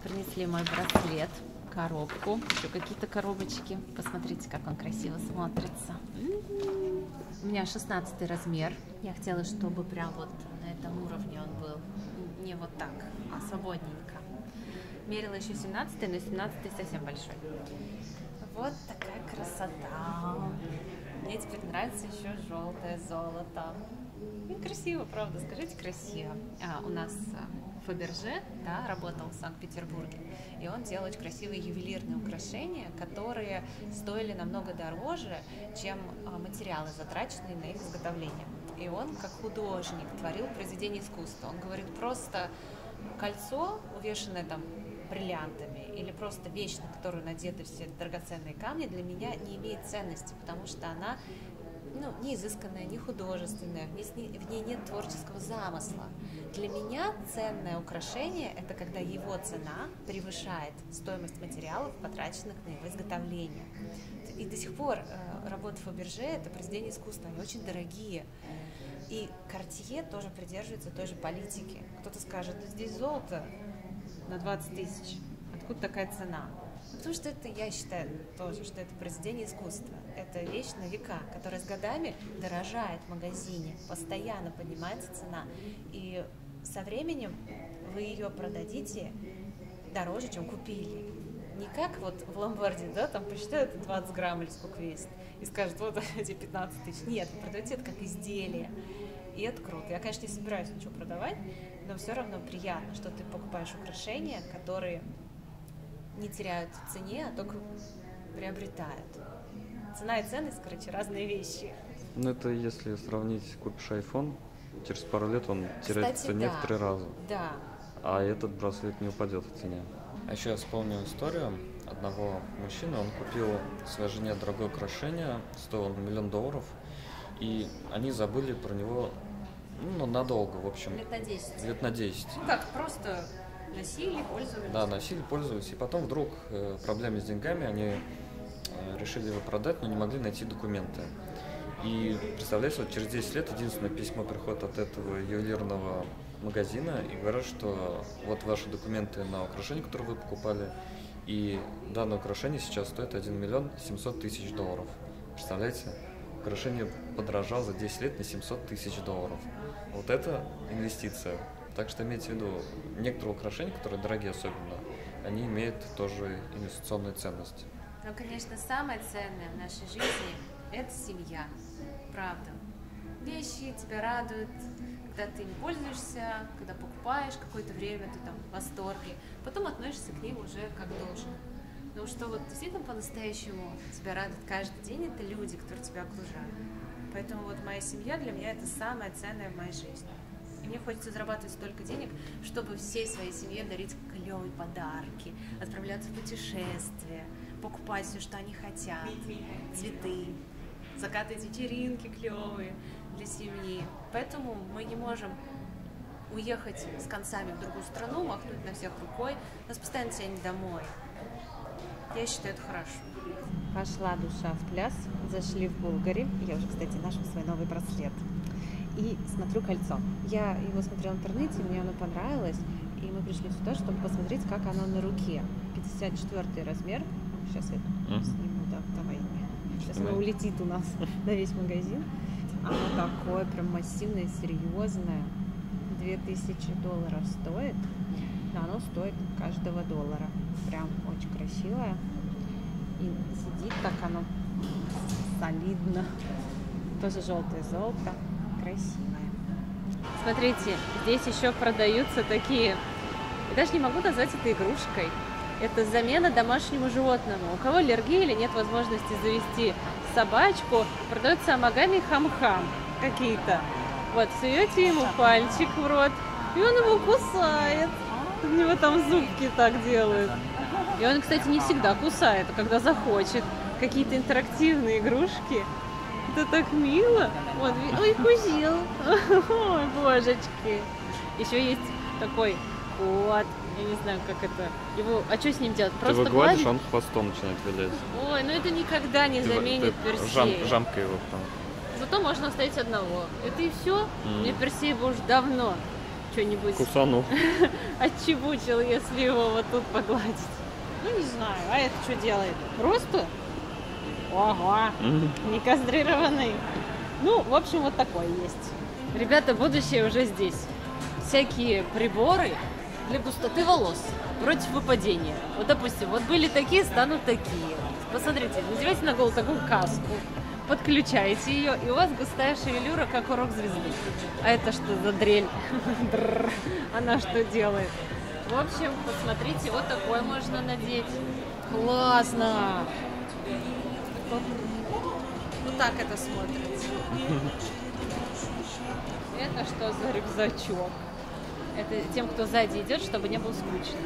Принесли мой браслет, коробку, еще какие-то коробочки. Посмотрите, как он красиво смотрится. М-м-м. У меня 16 размер. Я хотела, чтобы прям вот на этом уровне он был. Не вот так, а свободненько. Мерила еще 17, но 17 совсем большой. Вот такая красота. Мне теперь нравится еще желтое золото. Красиво, правда, скажите, красиво. А, у нас а, Фаберже, да, работал в Санкт-Петербурге, и он делал очень красивые ювелирные украшения, которые стоили намного дороже, чем а, материалы, затраченные на их изготовление. И он, как художник, творил произведение искусства. Он говорит, просто кольцо, увешанное там бриллиантами или просто вещь, на которую надеты все драгоценные камни, для меня не имеет ценности, потому что она ну, не изысканная, не художественная, в ней, в ней нет творческого замысла. Для меня ценное украшение – это когда его цена превышает стоимость материалов, потраченных на его изготовление. И до сих пор э, работы Фаберже – это произведения искусства, они очень дорогие. И Картье тоже придерживается той же политики. Кто-то скажет, да здесь золото на 20 тысяч, откуда такая цена? Потому что это, я считаю тоже, что это произведение искусства. Это вещь на века, которая с годами дорожает в магазине, постоянно поднимается цена. И со временем вы ее продадите дороже, чем купили. Не как вот в ломбарде, да, там посчитают 20 грамм или сколько весит, и скажут, вот эти 15 тысяч. Нет, вы продаете это как изделие. И это круто. Я, конечно, не собираюсь ничего продавать, но все равно приятно, что ты покупаешь украшения, которые не теряют в цене, а только приобретают. Цена и ценность, короче, разные вещи. Ну, это если сравнить, купишь iPhone, через пару лет он теряет в Кстати, цене да. в три раза. Да. А этот браслет не упадет в цене. А еще я вспомнил историю одного мужчины. Он купил своей жене дорогое украшение, стоило миллион долларов, и они забыли про него ну, надолго, в общем, Лет на 10. лет на 10. Ну как, просто носили, пользовались. Да, носили, пользовались, и потом вдруг э, проблемы с деньгами, они э, решили его продать, но не могли найти документы. И представляете, вот через 10 лет единственное письмо приходит от этого ювелирного магазина и говорят, что вот ваши документы на украшение, которые вы покупали, и данное украшение сейчас стоит 1 миллион 700 тысяч долларов. Представляете? Украшение подорожало за 10 лет на 700 тысяч долларов. Вот это инвестиция. Так что имейте в виду, некоторые украшения, которые дорогие особенно, они имеют тоже инвестиционную ценность. Но, конечно, самое ценное в нашей жизни – это семья. Правда. Вещи тебя радуют, когда ты им пользуешься, когда покупаешь, какое-то время ты там в восторге. Потом относишься к ним уже как должно. Но что вот действительно по-настоящему тебя радует каждый день, это люди, которые тебя окружают. Поэтому вот моя семья для меня это самое ценное в моей жизни. И мне хочется зарабатывать столько денег, чтобы всей своей семье дарить клевые подарки, отправляться в путешествия, покупать все, что они хотят, цветы, закатывать вечеринки клевые для семьи. Поэтому мы не можем уехать с концами в другую страну, махнуть на всех рукой. Нас постоянно тянет домой. Я считаю, это хорошо. Пошла душа в пляс, зашли в Булгари. Я уже, кстати, нашла свой новый браслет. И смотрю кольцо. Я его смотрела в интернете, мне оно понравилось. И мы пришли сюда, чтобы посмотреть, как оно на руке. 54 размер. Сейчас я сниму. Сейчас оно улетит у нас на весь магазин. Оно такое прям массивное, серьезное. 2000 долларов стоит. Но оно стоит каждого доллара. Прям очень красивое. И сидит так оно солидно. Тоже желтое золото. Красивое. Смотрите, здесь еще продаются такие... Я даже не могу назвать это игрушкой. Это замена домашнему животному. У кого аллергия или нет возможности завести собачку, продается амагами хам-хам какие-то. Вот, суете ему пальчик в рот, и он его кусает. У него там зубки так делают. И он, кстати, не всегда кусает, а когда захочет. Какие-то интерактивные игрушки. Это так мило. Ви- ой, кузил. Ой, божечки. Еще есть такой кот. Я не знаю, как это. Его, а что с ним делать? Ты Просто его гладишь, гладить? он хвостом начинает вилять. Ой, ну это никогда не Ты заменит ты Персея. жам- жамкой его там. Зато можно оставить одного. Это и все. М. Мне Персей бы уж давно что-нибудь Кусану. отчебучил, если его вот тут погладить. Ну, не знаю. А это что делает? Просто? Ого. М. Не кастрированный. Ну, в общем, вот такой есть. Ребята, будущее уже здесь. Всякие приборы для густоты волос против выпадения. Вот, допустим, вот были такие, станут такие. Посмотрите, надевайте на голову такую каску, подключаете ее, и у вас густая шевелюра, как у рок-звезды. А это что за дрель? Она что делает? В общем, посмотрите, вот такой можно надеть. Классно! Ну, так это смотрится. Это что за рюкзачок? Это тем, кто сзади идет, чтобы не было скучно.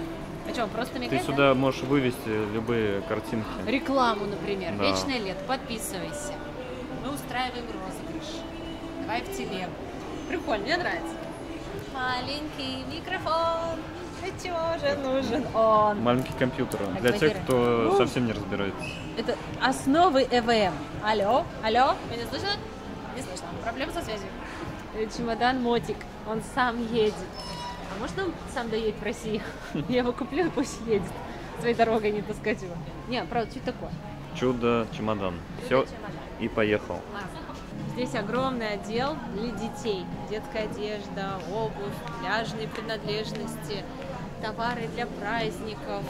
Что, он просто Ты мигает? да? сюда можешь вывести любые картинки. Рекламу, например. Да. Вечное лето. Подписывайся. Мы устраиваем розыгрыш. Давай в телегу. Прикольно, мне нравится. Маленький микрофон. Для чего же нужен он? Маленький компьютер. Так, Для тех, кто Ну. совсем не разбирается. Это основы ЭВМ. Алло, алло, меня слышно? Не слышно. Проблема со связью. Э, Чемодан Мотик. Он сам едет. Можно сам доедет в Россию? Я его куплю, и пусть едет. Своей дорогой не таскать его. Не, правда, что такое? Чудо чемодан. Все, и поехал. Здесь огромный отдел для детей. Детская одежда, обувь, пляжные принадлежности, товары для праздников.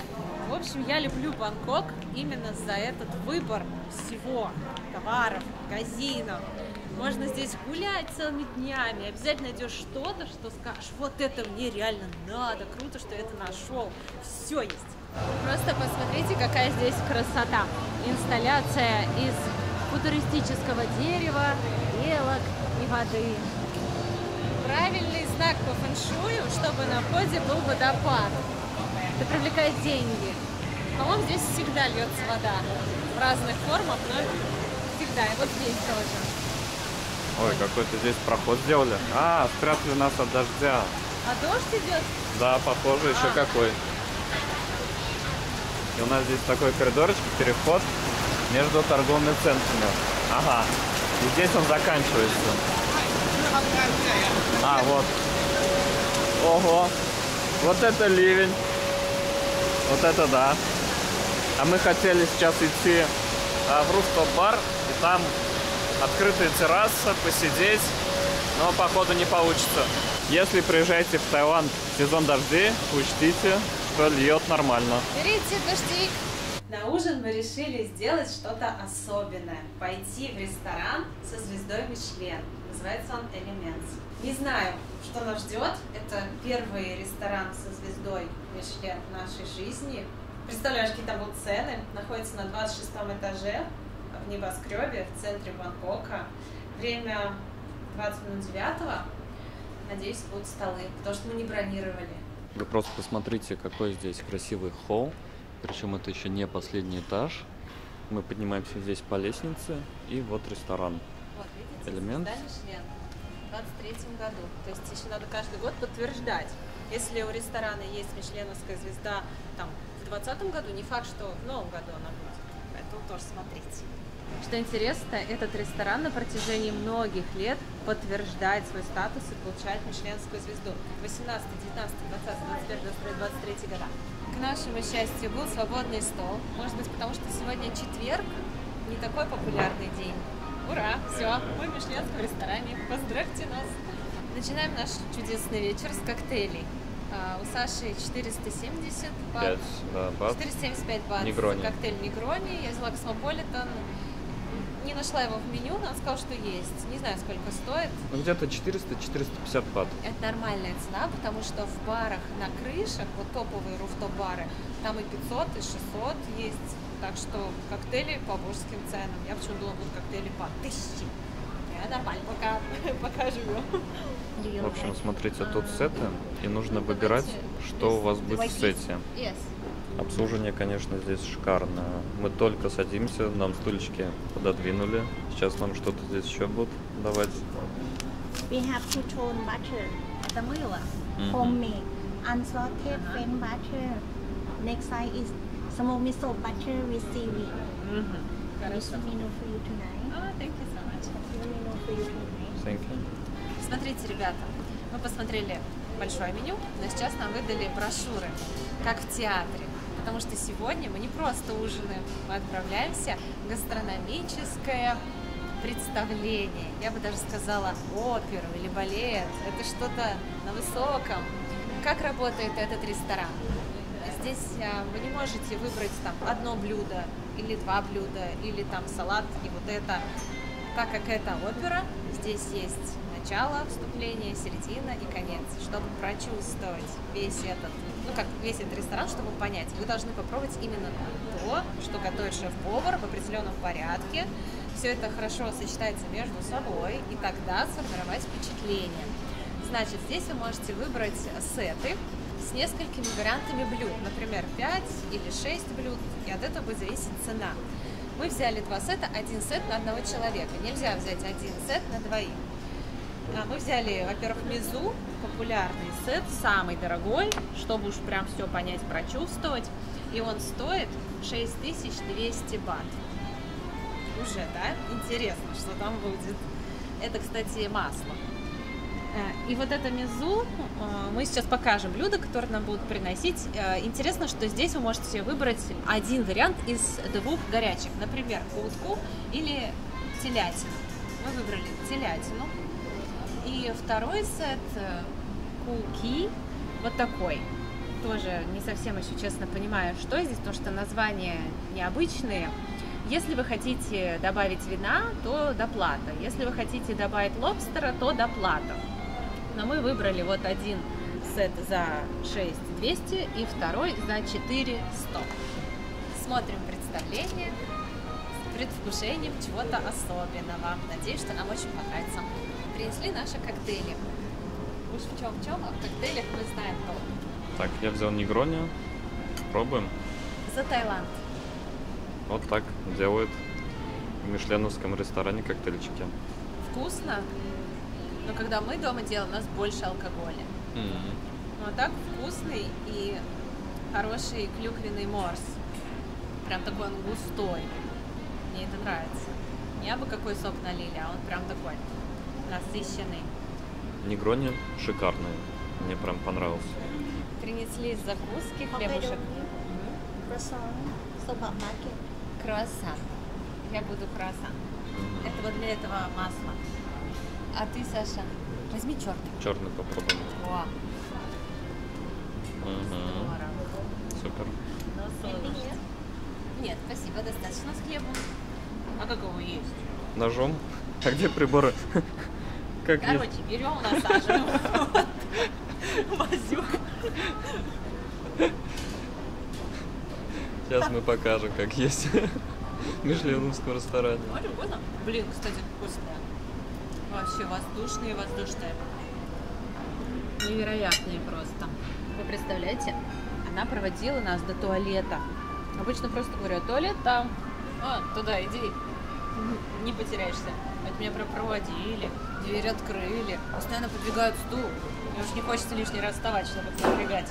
В общем, я люблю Бангкок именно за этот выбор всего товаров, магазинов. Можно здесь гулять целыми днями, обязательно найдешь что-то, что скажешь, вот это мне реально надо, круто, что я это нашел. Все есть. Просто посмотрите, какая здесь красота. Инсталляция из футуристического дерева, белок и воды. Правильный знак по фэншую, чтобы на входе был водопад. Это привлекает деньги. По-моему, здесь всегда льется вода. В разных формах, но всегда. И вот здесь тоже. Ой, какой-то здесь проход сделали. А, спрятали нас от дождя. А дождь идет? Да, похоже, еще А. какой. И у нас здесь такой коридорчик, переход между торговыми центрами. Ага. И здесь он заканчивается. А, вот. Ого. Вот это ливень. Вот это да. А мы хотели сейчас идти а, в руфтоп-бар, и там открытая терраса, посидеть, но походу не получится. Если приезжаете в Таиланд в сезон дождей, учтите, что льет нормально. Берите дождик. На ужин мы решили сделать что-то особенное. Пойти в ресторан со звездой Мишлен. Называется он Elements. Не знаю, что нас ждет. Это первый ресторан со звездой Мишлен в нашей жизни. Представляешь, какие там будут цены. Находится на 26 этаже в небоскребе в центре Бангкока. Время 20 минут 9. Надеюсь, будут столы, потому что мы не бронировали. Вы просто посмотрите, какой здесь красивый холл. Причем это еще не последний этаж. Мы поднимаемся здесь по лестнице, и вот ресторан. Вот, видите, Элемент. Мишлен в 23 году. То есть еще надо каждый год подтверждать. Если у ресторана есть мишленовская звезда там в 2020 году, не факт, что в новом году она будет. Поэтому тоже смотрите. Что интересно, этот ресторан на протяжении многих лет подтверждает свой статус и получает Мишленскую звезду. 18, 19, 20, 21, 22, 23 года. К нашему счастью, был свободный стол. Может быть, потому что сегодня четверг, не такой популярный день. Ура! Все, мы в Мишленском ресторане. Поздравьте нас! Начинаем наш чудесный вечер с коктейлей. А, у Саши 470 бат. 5 да, бат. 475 бат Негрони. коктейль Негрони. Я взяла Космополитен. Не нашла его в меню, но он сказал, что есть. Не знаю, сколько стоит. Ну, где-то 400-450 бат. Это нормальная цена, потому что в барах на крышах, вот топовые rooftop -бары, там и 500, и 600 есть. Так что коктейли по божеским ценам. Я почему думала, будут коктейли по 1000. Я нормально, пока, пока живем. В общем, смотрите, тут сеты, и нужно выбирать, что у вас будет в сете. Yes. Обслуживание, конечно, здесь шикарное. Мы только садимся, нам стульчики пододвинули. Сейчас нам что-то здесь еще будут давать. We have two tone butter, Это мыло. Мгм. homemade, unsalted. French butter. Next side is smoked miso butter with seaweed. Мгм. This Хорошо. menu for you tonight. Thank you so much. This menu for you tonight. Thank you. Смотрите, ребята, мы посмотрели большое меню, но сейчас нам выдали брошюры, как в театре. Потому что сегодня мы не просто ужинаем, мы отправляемся в гастрономическое представление. Я бы даже сказала оперу или балет. Это что-то на высоком. Как работает этот ресторан? Здесь а, вы не можете выбрать там одно блюдо или два блюда, или там салат и вот это. Так как это опера, здесь есть начало вступления, середина и конец. Чтобы прочувствовать весь этот, ну как весь этот ресторан, чтобы понять, вы должны попробовать именно то, что готовит шеф-повар в определенном порядке. Все это хорошо сочетается между собой, и тогда сформировать впечатление. Значит, здесь вы можете выбрать сеты с несколькими вариантами блюд, например, 5 или 6 блюд, и от этого будет зависеть цена. Мы взяли два сета, один сет на одного человека. Нельзя взять один сет на двоих. Мы взяли, во-первых, Мизу, популярный сет, самый дорогой, чтобы уж прям все понять, прочувствовать. И он стоит 6200 бат. Уже, да? Интересно, что там будет. Это, кстати, масло. Э, И вот это мизу, э, мы сейчас покажем блюда, которые нам будут приносить. Э, Интересно, что здесь вы можете выбрать один вариант из двух горячих. Например, утку или телятину. Мы выбрали телятину. И второй сет э, куки, вот такой. Тоже не совсем еще честно понимаю, что здесь, потому что названия необычные. Если вы хотите добавить вина, то доплата. Если вы хотите добавить лобстера, то доплата. Но мы выбрали вот один сет за 6200 и второй за 4100. Смотрим представление предвкушением чего-то особенного. Надеюсь, что нам очень понравится. Принесли наши коктейли. Уж в чем в чем, а в коктейлях мы знаем толк. Так, я взял негрони. Пробуем. За Таиланд. Вот так делают в мишленовском ресторане коктейльчики. Вкусно, но когда мы дома делаем, у нас больше алкоголя. М. Ну а так вкусный и хороший клюквенный морс. Прям такой он густой. Мне это нравится. Не абы какой сок налили, а он прям такой насыщенный. Негрони шикарные. Мне прям понравился. Принесли закуски, хлебушек. Круассан. Я буду круассан. Это вот для этого масла. А ты, Саша, возьми черный. Черный попробуем. О, здорово. Супер. Ну. Нет, спасибо, достаточно с хлебом. А как его есть? Ножом? А где приборы? Как есть? Короче, берем, насаживаем. Мазюк. Сейчас мы покажем, как есть ресторане. Очень вкусно. Блин, кстати, вкусная. Вообще воздушные, воздушные. Невероятные просто. Вы представляете? Она проводила нас до туалета. Обычно просто говорю, туалет там. А, туда иди. Не потеряешься. Меня прям проводили, дверь открыли, постоянно подвигают стул. Мне уж не хочется лишний раз вставать, чтобы напрягать.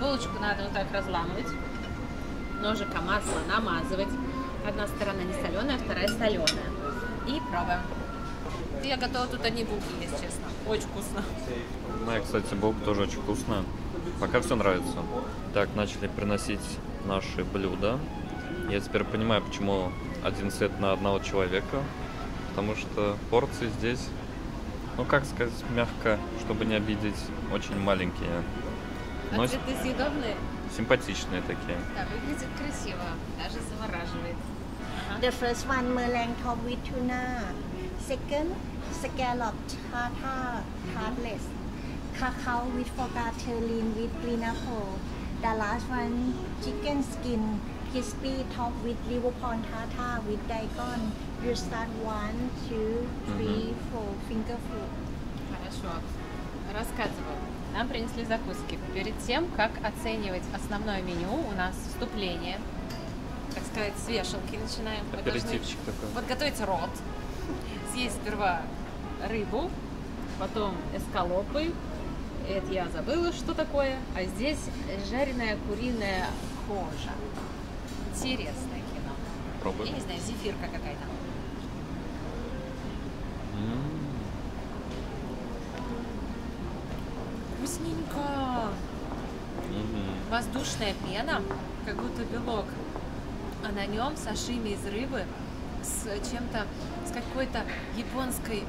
Булочку надо вот так разламывать, ножиком масло намазывать, Одна сторона не соленая, вторая соленая. И пробуем. Я готова тут одни булки есть, честно. Очень вкусно. Моя, кстати, булка тоже очень вкусная. Пока все нравится. Так, начали приносить наши блюда. Я теперь понимаю, почему один сет на одного человека. Потому что порции здесь, ну как сказать мягко, чтобы не обидеть, очень маленькие. Но А цветы съедобные? симпатичные такие. Да, выглядит красиво. Даже завораживает. The first one top with tuna. Second, scallop tartar tartless. Cacao with focaccia terrine with green apple. The last one, chicken skin crispy top with liver prawn tartar with daikon. You start one, two, three, four, finger food. Хорошо. Рассказываю. Нам принесли закуски. Перед тем, как оценивать основное меню, у нас вступление. Так сказать, с вешалки начинаем. Аперитивчик такой. подготовить рот. Съесть сперва рыбу, потом эскалопы. Это я забыла, что такое. А здесь жареная куриная кожа. Интересное кино. Я Пробуем. не знаю, зефирка какая-то. Вкусненько. Воздушная пена, как будто белок. А на нем сашими из рыбы с чем-то, с какой-то японской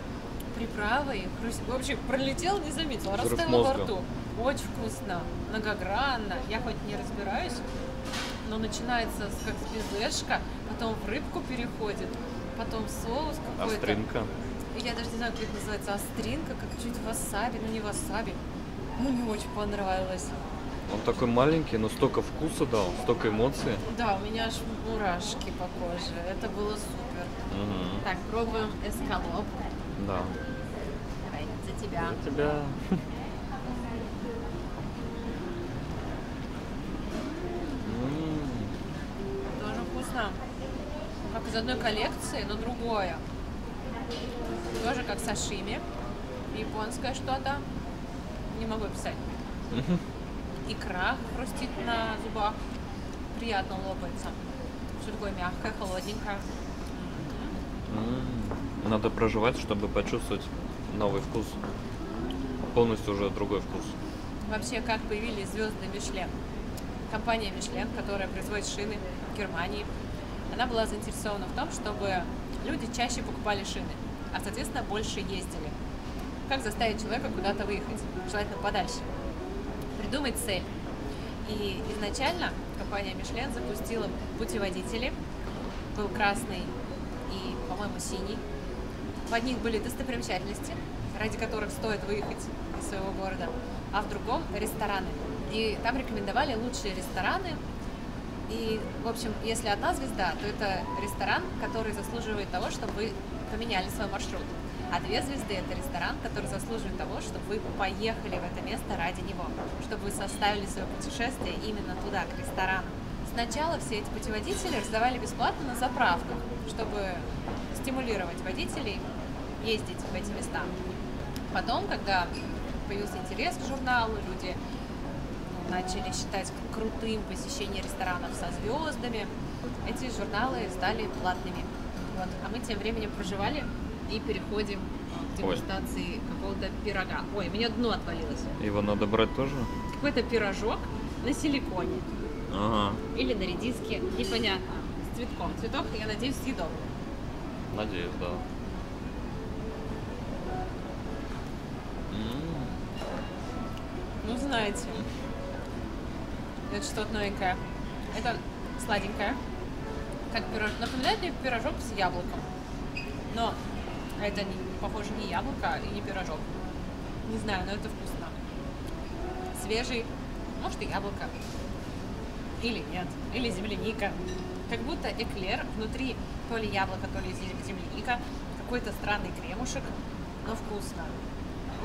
приправой. В общем, пролетел, не заметил, растаял во рту. Очень вкусно, многогранно. Я хоть не разбираюсь, но начинается с как с безешка, потом в рыбку переходит, потом соус какой-то. Остринка. Я даже не знаю, как это называется, остринка, как чуть васаби, но не васаби. Ну, не очень понравилось. Он такой маленький, но столько вкуса дал, столько эмоций. Да, у меня аж мурашки по коже. Это было супер. Мгм. Так, пробуем эскалоп. Да. Давай, за тебя. За тебя. М, Тоже вкусно. Как из одной коллекции, но другое. Тоже как сашими. Японское что-то. Не могу описать. Икра хрустит на зубах. Приятно лопается. Все такое мягкое, холодненькое. Надо проживать, чтобы почувствовать новый вкус. Полностью уже другой вкус. Вообще, как появились звезды Мишлен? Компания Мишлен, которая производит шины в Германии, она была заинтересована в том, чтобы люди чаще покупали шины, а, соответственно, больше ездили. Как заставить человека куда-то выехать, желательно подальше? Придумать цель. И изначально компания Мишлен запустила путеводители. Был красный и, по-моему, синий. В одних были достопримечательности, ради которых стоит выехать из своего города, а в другом рестораны. И там рекомендовали лучшие рестораны. И, в общем, если одна звезда, то это ресторан, который заслуживает того, чтобы вы поменяли свой маршрут. А две звезды это ресторан, который заслуживает того, чтобы вы поехали в это место ради него, чтобы вы составили свое путешествие именно туда, к ресторану. Сначала все эти путеводители раздавали бесплатно на заправках, чтобы стимулировать водителей ездить в эти места. Потом, когда появился интерес к журналу, люди начали считать крутым посещение ресторанов со звездами, эти журналы стали платными. Вот. А мы тем временем проживали и переходим к дегустации какого-то пирога. Ой, у меня дно отвалилось. Его надо брать тоже? Какой-то пирожок на силиконе Ага, или на редиске, непонятно, с цветком. Цветок, я надеюсь, съедобный. надеюсь, да. Ну, знаете, это что-то новенькое. Это сладенькое. Как пирож... Напоминает мне пирожок с яблоком. Но это не, похоже не яблоко и не пирожок. Не знаю, но это вкусно. Свежий, может и яблоко. Или нет. Или земляника. Как будто эклер внутри то ли яблоко, то ли зем- земляника. Какой-то странный кремушек, но вкусно.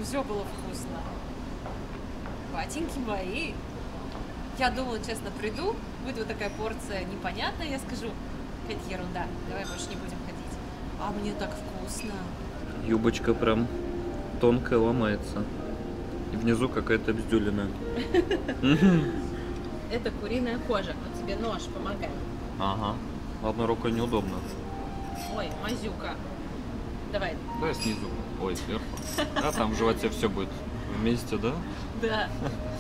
Все было вкусно. Батеньки мои. Я думала, честно, приду, будет вот такая порция непонятная, я скажу, какая-то ерунда, давай больше не будем ходить. А мне так вкусно. Юбочка прям тонкая ломается. И внизу какая-то бздюлина. Это куриная кожа, вот тебе нож помогает. Ага. одной рукой неудобно. Ой, мазюка. Давай. Давай снизу. Ой, сверху. А там в животе все будет вместе, да? Да.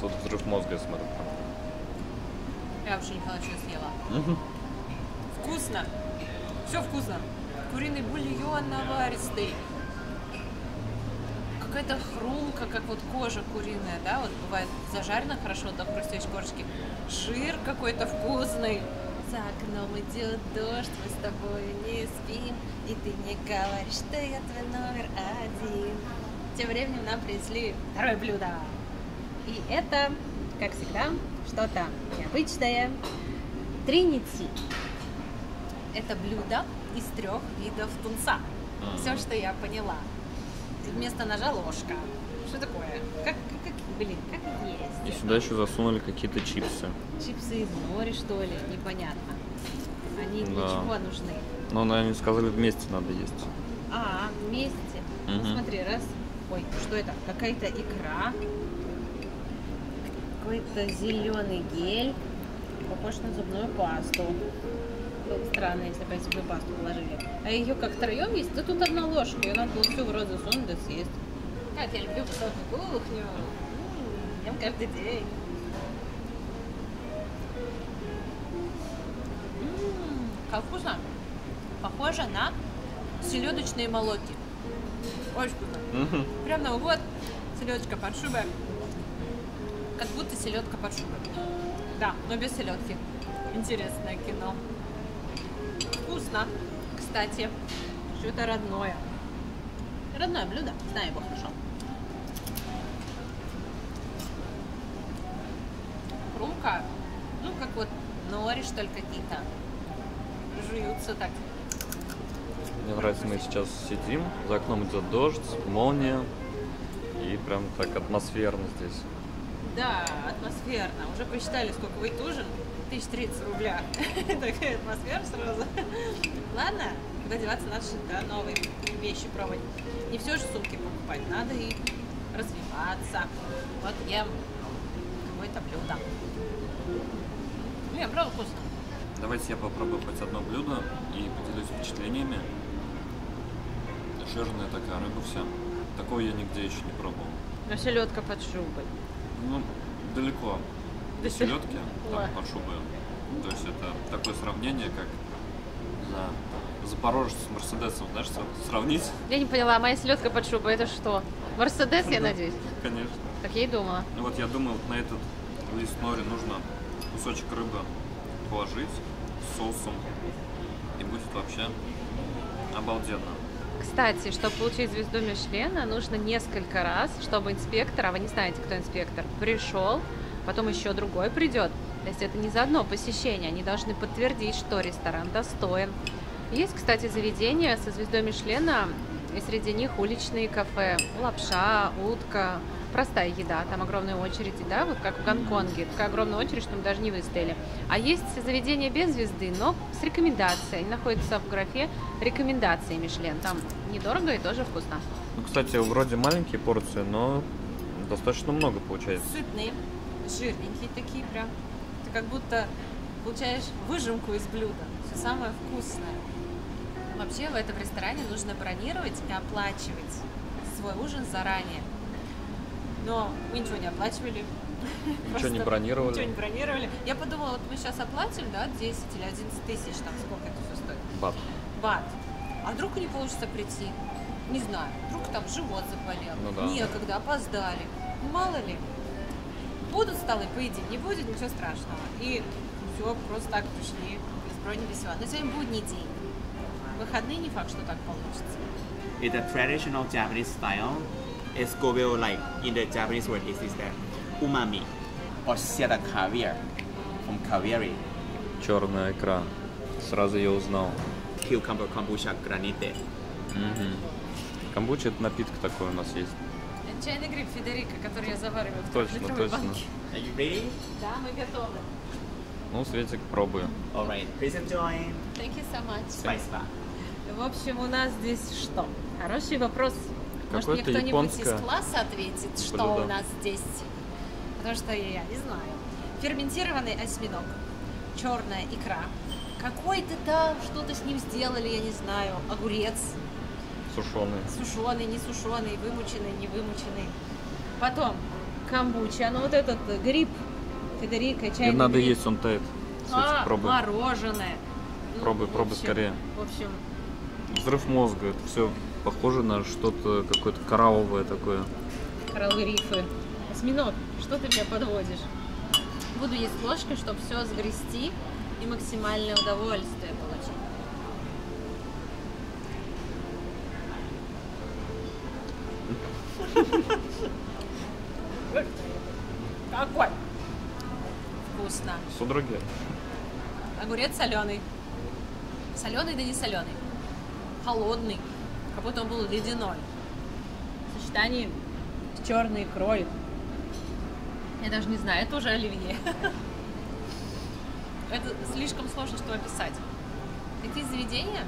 Тут взрыв мозга, я смотрю. Я вообще не я съела. Мгм. Вкусно. Все вкусно. Куриный бульон наваристый. Какая-то хрумка, как вот кожа куриная, да? Вот бывает зажарена хорошо до хрустящей корочки. Жир какой-то вкусный. За окном идет дождь, мы с тобой не спим, и ты мне говоришь, что я твой номер один. Тем временем нам принесли второе блюдо. И это, как всегда, что-то необычное. Тринити. Это блюдо из трех видов тунца. Все, что я поняла. Вместо ножа ложка. Что такое? Как, как, как- блин, как И есть? сюда еще засунули какие-то чипсы. Чипсы из моря, что ли? Непонятно. Они для Да. чего нужны? Но Ну, они сказали, вместе надо есть. А, вместе. Ну, Мгм. смотри, раз. Ой, что это? Какая-то икра. Какой-то зеленый гель. Похож на зубную пасту. Было бы странно, если бы зубную пасту положили. А ее как втроем есть, да тут одна ложка. Ее надо было всю в рот засунуть да съесть. Как я люблю высокую кухню. Ем каждый день. Как вкусно. Похоже на селедочные молоки. Очень вкусно. Прям на вот селедочка под шубой. Как будто селедка под шубой. Да, но без селедки. Интересное кино. Вкусно. Кстати, что-то родное. Родное блюдо. Знаю его хорошо. Хрумка. Ну, как вот нори, что ли, какие-то. Жуются так. Мне нравится, мы сейчас сидим, за окном идет дождь, молния, и прям так атмосферно здесь. Да, атмосферно. Уже посчитали, сколько выйдет ужин. Тысяч тридцать рубля. Такая атмосфера сразу. Ладно, куда деваться, надо что-то новые вещи пробовать. Не все же сумки покупать, надо и развиваться. Вот ем какое-то блюдо. Не, правда вкусно. Давайте я попробую хоть одно блюдо и поделюсь впечатлениями. Жирная такая рыба вся. Такого я нигде еще не пробовал. Но селедка под шубой. Ну, далеко до селедки, там под шубой. То есть это такое сравнение, как, знаю, Запорожец с Мерседесом, знаешь, сравнить? Я не поняла, моя селедка под шубой это что? Мерседес, я надеюсь? Конечно. Так я и думала. Ну вот я думаю, вот на этот лист нори нужно кусочек рыбы положить с соусом, и будет вообще обалденно. Кстати, чтобы получить звезду Мишлена, нужно несколько раз, чтобы инспектор, а вы не знаете, кто инспектор, пришел, потом еще другой придет. То есть это не за одно посещение, они должны подтвердить, что ресторан достоин. Есть, кстати, заведения со звездой Мишлена, и среди них уличные кафе, лапша, утка, простая еда, там огромные очереди, да, вот как в Гонконге, такая огромная очередь, что мы даже не выстояли. А есть заведения без звезды, но с рекомендацией, они находятся в графе рекомендации Мишлен, там недорого и тоже вкусно. Ну, кстати, вроде маленькие порции, но достаточно много получается. Сытные, жирненькие такие прям. Ты как будто получаешь выжимку из блюда. Все самое вкусное. Вообще в этом ресторане нужно бронировать и оплачивать свой ужин заранее. Но мы ничего не оплачивали. Ничего не бронировали. Ничего не бронировали. Я подумала, вот мы сейчас оплатим, да, 10 или 11 тысяч, там сколько это все стоит. Бат. Бат. А вдруг не получится прийти? Не знаю. Вдруг там живот заболел. Ну да. Некогда, опоздали. Ну, мало ли. Будут столы, поедим, не будет, ничего страшного. И все, просто так пришли, без брони, без всего. Но сегодня будний день. Выходные не факт, что так получится. It's a traditional Japanese style. It's go well like in the Japanese word is, is that umami or seta caviar from caviari. Черная икра. Сразу я узнал. Cucumber kombucha granite. Мгм. Камбуча это напиток такой у нас есть. Это чайный гриб Федерика, который я завариваю в Точно, точно. банке. Are you ready? Да, мы готовы. Ну, Светик, пробую. Alright, please enjoy. Thank you so much. Bar. В общем, у нас здесь что? Хороший вопрос. Может, мне кто-нибудь из японское класса ответит, что блюдо. у нас здесь? Потому что я не знаю. ферментированный осьминог, черная икра, какой-то там что-то с ним сделали, я не знаю, огурец, Сушеный. сушеный, не сушеный, вымученный, не вымученный. Потом камбуча, ну вот этот гриб, Федерико, чайный надо гриб. есть, он тает. А, Светик, пробуй. мороженое. Ну, Пробуй, пробуй скорее. В общем, Взрыв мозга. Это все похоже на что-то какое-то коралловое такое. коралловые рифы. Осьминог, что ты меня подводишь? Буду есть ложкой, чтобы все сгрести и максимальное удовольствие получить. Какой? Вкусно. Судороги. Огурец соленый. Соленый, да не соленый. Холодный. Как будто он был ледяной. В сочетании с черной икрой. Я даже не знаю, это уже оливье. Это слишком сложно, что описать. Такие заведения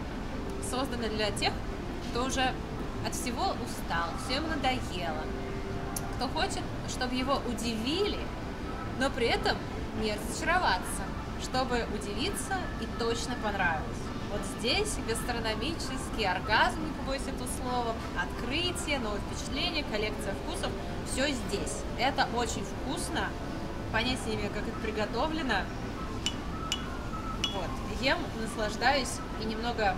созданы для тех, кто уже от всего устал, все ему надоело. Кто хочет, чтобы его удивили, но при этом не разочароваться, чтобы удивиться и точно понравилось. Вот здесь гастрономический оргазм, не побоюсь этого слова, открытие, новые впечатления, коллекция вкусов, все здесь. Это очень вкусно, понятия не имею, как это приготовлено. Вот, ем, наслаждаюсь и немного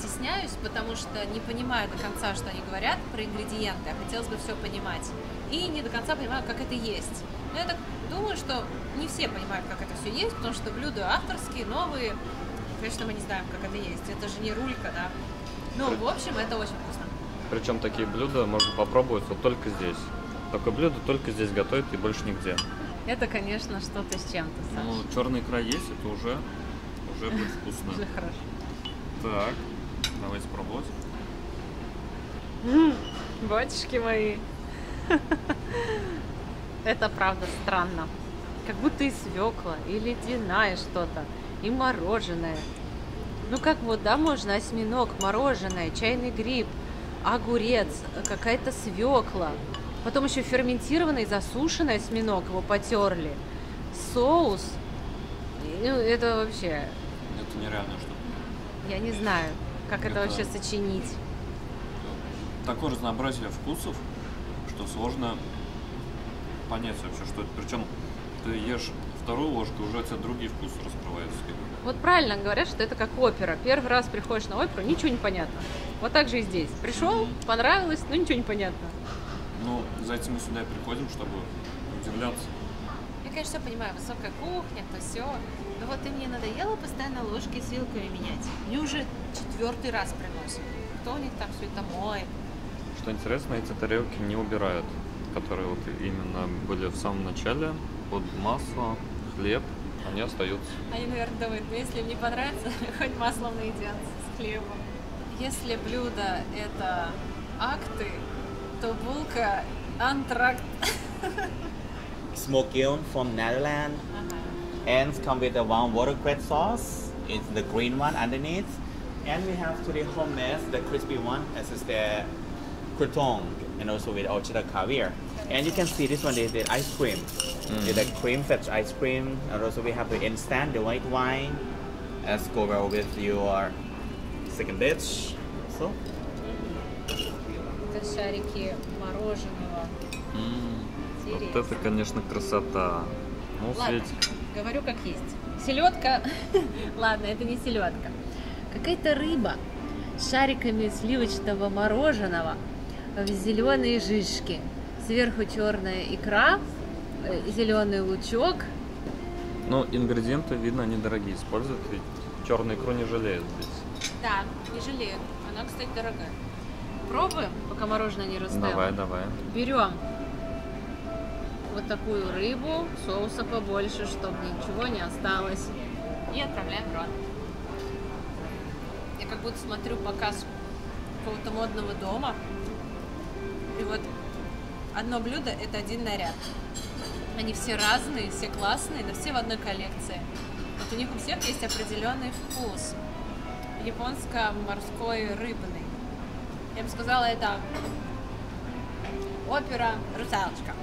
стесняюсь, потому что не понимаю до конца, что они говорят про ингредиенты, а хотелось бы все понимать. И не до конца понимаю, как это есть. Но я так думаю, что не все понимают, как это все есть, потому что блюда авторские, новые. Конечно, мы не знаем, как это есть. Это же не рулька, да. Ну, в общем, это очень вкусно. Причем такие блюда можно попробовать вот только здесь. Такое блюдо только здесь готовят и больше нигде. Это, конечно, что-то с чем-то, Саш. Ну, черная икра есть, это уже, уже будет вкусно. Уже хорошо. Так, давайте пробовать. Батюшки мои. Это правда странно. Как будто и свекла, и ледяная что-то, и мороженое. Ну как вот, да, можно осьминог, мороженое, чайный гриб, огурец, какая-то свекла. Потом еще ферментированный, засушенный осьминог, его потерли. Соус. Ну, это вообще, Это нереально что-то. я не знаю, как это, Это- вообще сочинить. Такое разнообразие вкусов, что сложно понять вообще, что это. Причем ты ешь вторую ложку, уже у тебя другие вкусы раскрываются. Вот правильно говорят, что это как опера. Первый раз приходишь на оперу, ничего не понятно. Вот так же и здесь. Пришел, понравилось, но ничего не понятно. Ну, за этим мы сюда и приходим, чтобы удивляться. Я, конечно, все понимаю, высокая кухня, то все. Но вот и мне надоело постоянно ложки с вилками менять. Мне уже четвертый раз приносят. Кто у них там все это моет? Что интересно, эти тарелки не убирают, которые вот именно были в самом начале, под масло, хлеб, они остаются. Они, наверное, думают, ну если им не понравится, хоть маслом наедятся с хлебом. Если блюдо это акты, то булка антракт. Smoked eel from Netherlands and come with the one watercress sauce. It's the green one underneath. And we have today homemade, the crispy one, as is the crouton, and also with cheddar caviar. And you can see this one is the ice cream. With the cream fetch ice cream, and also we have the instant, the white wine. Go well with your second dish. So, Это шарики мороженого. Вот это, конечно, красота. Ну, Ладно, Светик, говорю как есть. Селедка, ладно, это не селедка. Какая-то рыба с шариками сливочного мороженого в зеленые жишки. Сверху черная икра, зеленый лучок. ну, ингредиенты, видно, они дорогие используют, ведь черную икру не жалеют здесь. Да, не жалею. Она, кстати, дорогая. Пробуем, пока мороженое не растаяло. Давай, давай. Берем вот такую рыбу, соуса побольше, чтобы ничего не осталось. И отправляем в рот. Я как будто смотрю показ какого-то модного дома. И вот одно блюдо – это один наряд. Они все разные, все классные, но все в одной коллекции. Вот у них у всех есть определенный вкус. Японско-морской рыбный. Я бы сказала, это опера «Русалочка».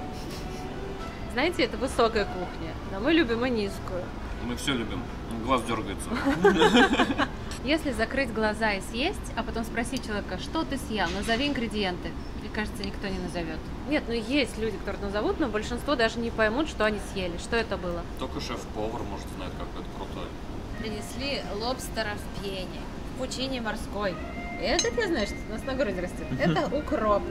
Знаете, это высокая кухня, но мы любим и низкую. Мы все любим. Глаз дергается. Если закрыть глаза и съесть, а потом спросить человека, что ты съел, назови ингредиенты. Мне кажется, никто не назовет. Нет, ну есть люди, которые назовут, но большинство даже не поймут, что они съели, что это было. Только шеф-повар может знать, как это крутой. Принесли лобстера в пене, в пучине морской. Этот я знаю, что у нас на городе растет. Это укроп.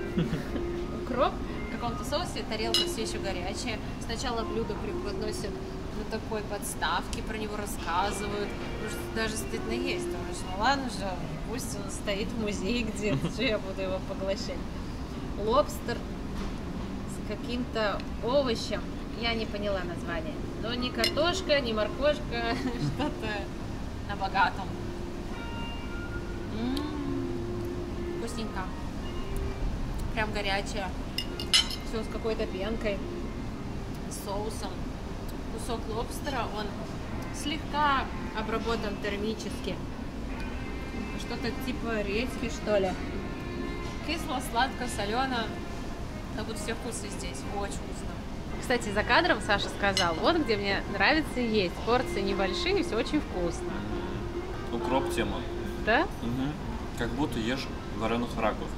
Укроп в каком-то соусе, тарелка все еще горячая. Сначала блюдо преподносят на такой подставке, про него рассказывают. Потому что даже стыдно есть. Думаешь, ну ладно же, пусть он стоит в музее где-то, что я буду его поглощать. Лобстер каким-то овощем. Я не поняла название. Но не картошка, не моркошка, что-то на богатом. М, Вкусненько. Прям горячее. Все с какой-то пенкой, соусом. Кусок лобстера, он слегка обработан термически. Что-то типа редьки, что ли. Кисло, Как будто все вкусно здесь. Очень вкусно. Кстати, за кадром Саша сказал, вот где мне нравится есть. Порции небольшие, все очень вкусно. Укроп тема. Да? Мгм. Как будто ешь вареных раков.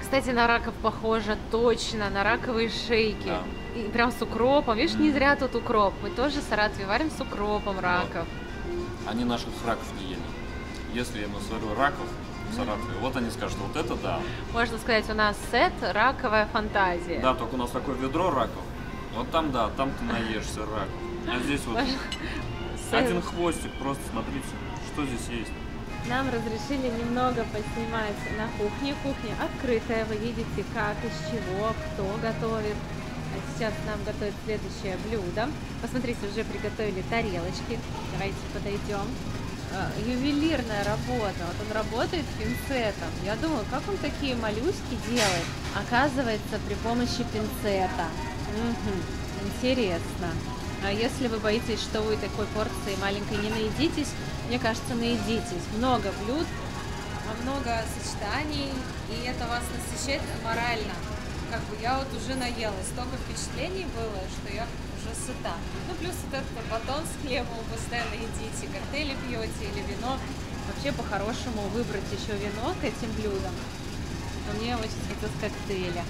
Кстати, на раков похоже точно, на раковые шейки. Да. И прям с укропом. Видишь, не зря тут укроп. Мы тоже в Саратове варим с укропом раков. Они наших раков не ели. Если я насварю раков в Саратове, вот они скажут, вот это да. Можно сказать, у нас сет раковая фантазия. Да, только у нас такое ведро раков. Вот там да, там ты наешься раков. А здесь вот один хвостик, просто смотрите, что здесь есть. Нам разрешили немного поснимать на кухне. Кухня открытая, вы видите, как, из чего, кто готовит. А сейчас нам готовят следующее блюдо. Посмотрите, уже приготовили тарелочки. Давайте подойдем. А, Ювелирная работа. Вот он работает пинцетом. Я думаю, как он такие моллюски делает? Оказывается, при помощи пинцета. Мгм, Интересно. А если вы боитесь, что вы такой порции маленькой не наедитесь, мне кажется, наедитесь. Много блюд, а много сочетаний, и это вас насыщает морально. Как бы я вот уже наелась, столько впечатлений было, что я уже сыта. Ну, плюс вот этот батон с хлебом вы постоянно едите, коктейли пьете или вино. Вообще, по-хорошему, выбрать еще вино к этим блюдам. Но мне очень хотелось коктейля.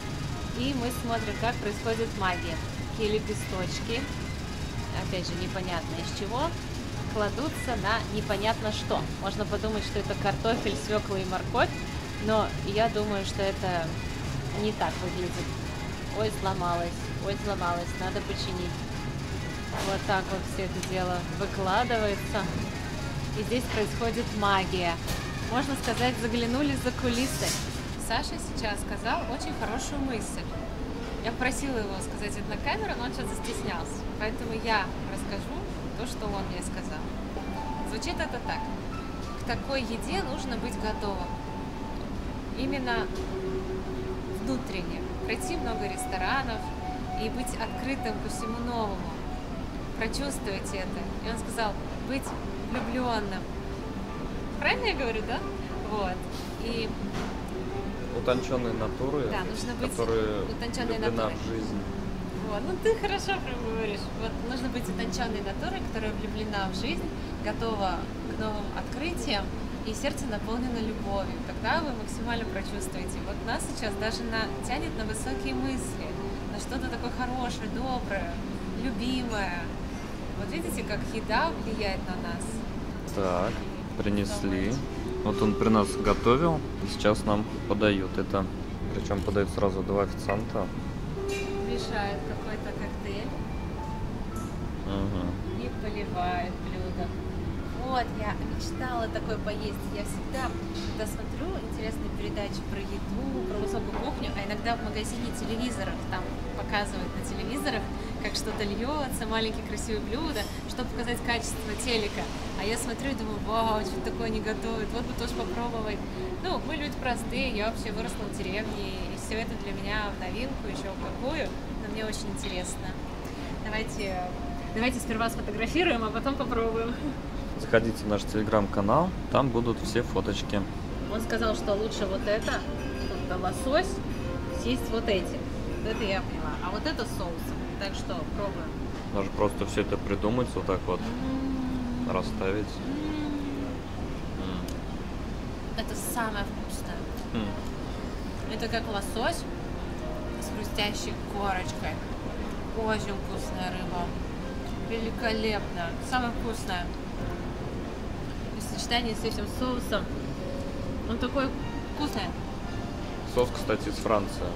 И мы смотрим, как происходит магия. Такие лепесточки, опять же, непонятно из чего, кладутся на непонятно что. Можно подумать, что это картофель, свекла и морковь, но я думаю, что это не так выглядит. Ой, сломалось, ой, сломалось, надо починить. Вот так вот все это дело выкладывается. И здесь происходит магия. Можно сказать, заглянули за кулисы. Саша сейчас сказал очень хорошую мысль. Я просила его сказать это на камеру, но он что-то застеснялся. Поэтому я расскажу то, что он мне сказал. Звучит это так. К такой еде нужно быть готовым. Именно внутренне. Пройти много ресторанов и быть открытым ко всему новому. Прочувствовать это. И он сказал, быть влюбленным. Правильно я говорю, да? Вот. И Утонченные натуры, Да, нужно быть которые утонченной натурой. в жизнь. Вот, ну ты хорошо прям говоришь. Вот нужно быть утонченной натурой, которая влюблена в жизнь, готова к новым открытиям, и сердце наполнено любовью. Тогда вы максимально прочувствуете. Вот нас сейчас даже на, тянет на высокие мысли, на что-то такое хорошее, доброе, любимое. Вот видите, как еда влияет на нас. Так, принесли. Вот он при нас готовил, и сейчас нам подают это. Причем подают сразу два официанта. Мешает какой-то коктейль Ага. и поливает. Вот, я мечтала такой поесть. Я всегда, когда смотрю интересные передачи про еду, про высокую кухню, а иногда в магазине телевизоров там показывают на телевизорах, как что-то льется, маленькие красивые блюда, чтобы показать качество телека. А я смотрю и думаю, вау, что такое они готовят, вот бы тоже попробовать. Ну, мы люди простые, я вообще выросла в деревне, и все это для меня в новинку, еще в какую, но мне очень интересно. Давайте, давайте сперва сфотографируем, а потом попробуем. Заходите в наш телеграм-канал, там будут все фоточки. Он сказал, что лучше вот это, тут лосось, съесть вот эти. Вот это я поняла. А вот это соусом. Так что, пробуем. Надо просто все это придумать, вот так вот расставить. М, Это самое вкусное. м. Это как лосось с хрустящей корочкой. Очень вкусная рыба. Великолепно. Самое вкусное. Сочетании с этим соусом. Он такой вкусный. Соус, кстати, из Франции.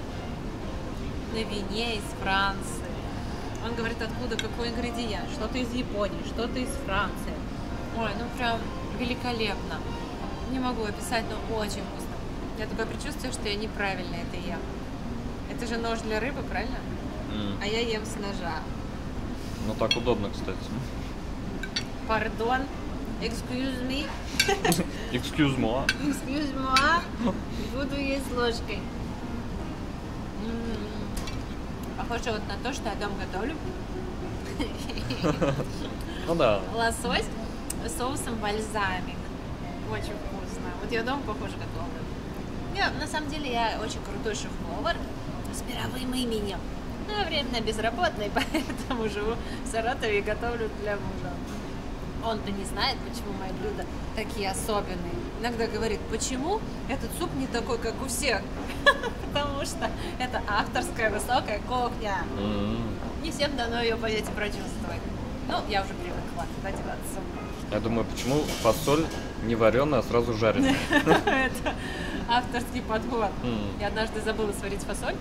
На вине из Франции. Он говорит, откуда какой ингредиент. Что-то из Японии, что-то из Франции. Ой, ну прям великолепно. Не могу описать, но очень вкусно. Я такое предчувствие, что я неправильно это ем. Это же нож для рыбы, правильно? М. А я ем с ножа. Ну так удобно, кстати. Пардон. Excuse me. Excuse me. Excuse me. Буду есть ложкой. М. Похоже вот на то, что я дома готовлю. Ну да. Лосось с соусом бальзамик. Очень вкусно. Вот я дома, похоже, готовлю. Я, на самом деле, я очень крутой шеф-повар с мировым именем. Но я временно безработный, поэтому живу в Саратове и готовлю для мужа. Он-то не знает, почему мои блюда такие особенные. Иногда говорит, почему этот суп не такой, как у всех. Потому что это авторская высокая кухня. Не всем дано ее понять и прочувствовать. Ну, я уже привыкла одеваться. Я думаю, почему фасоль не вареная, а сразу жареная? Это авторский подход. Я однажды забыла сварить фасоль.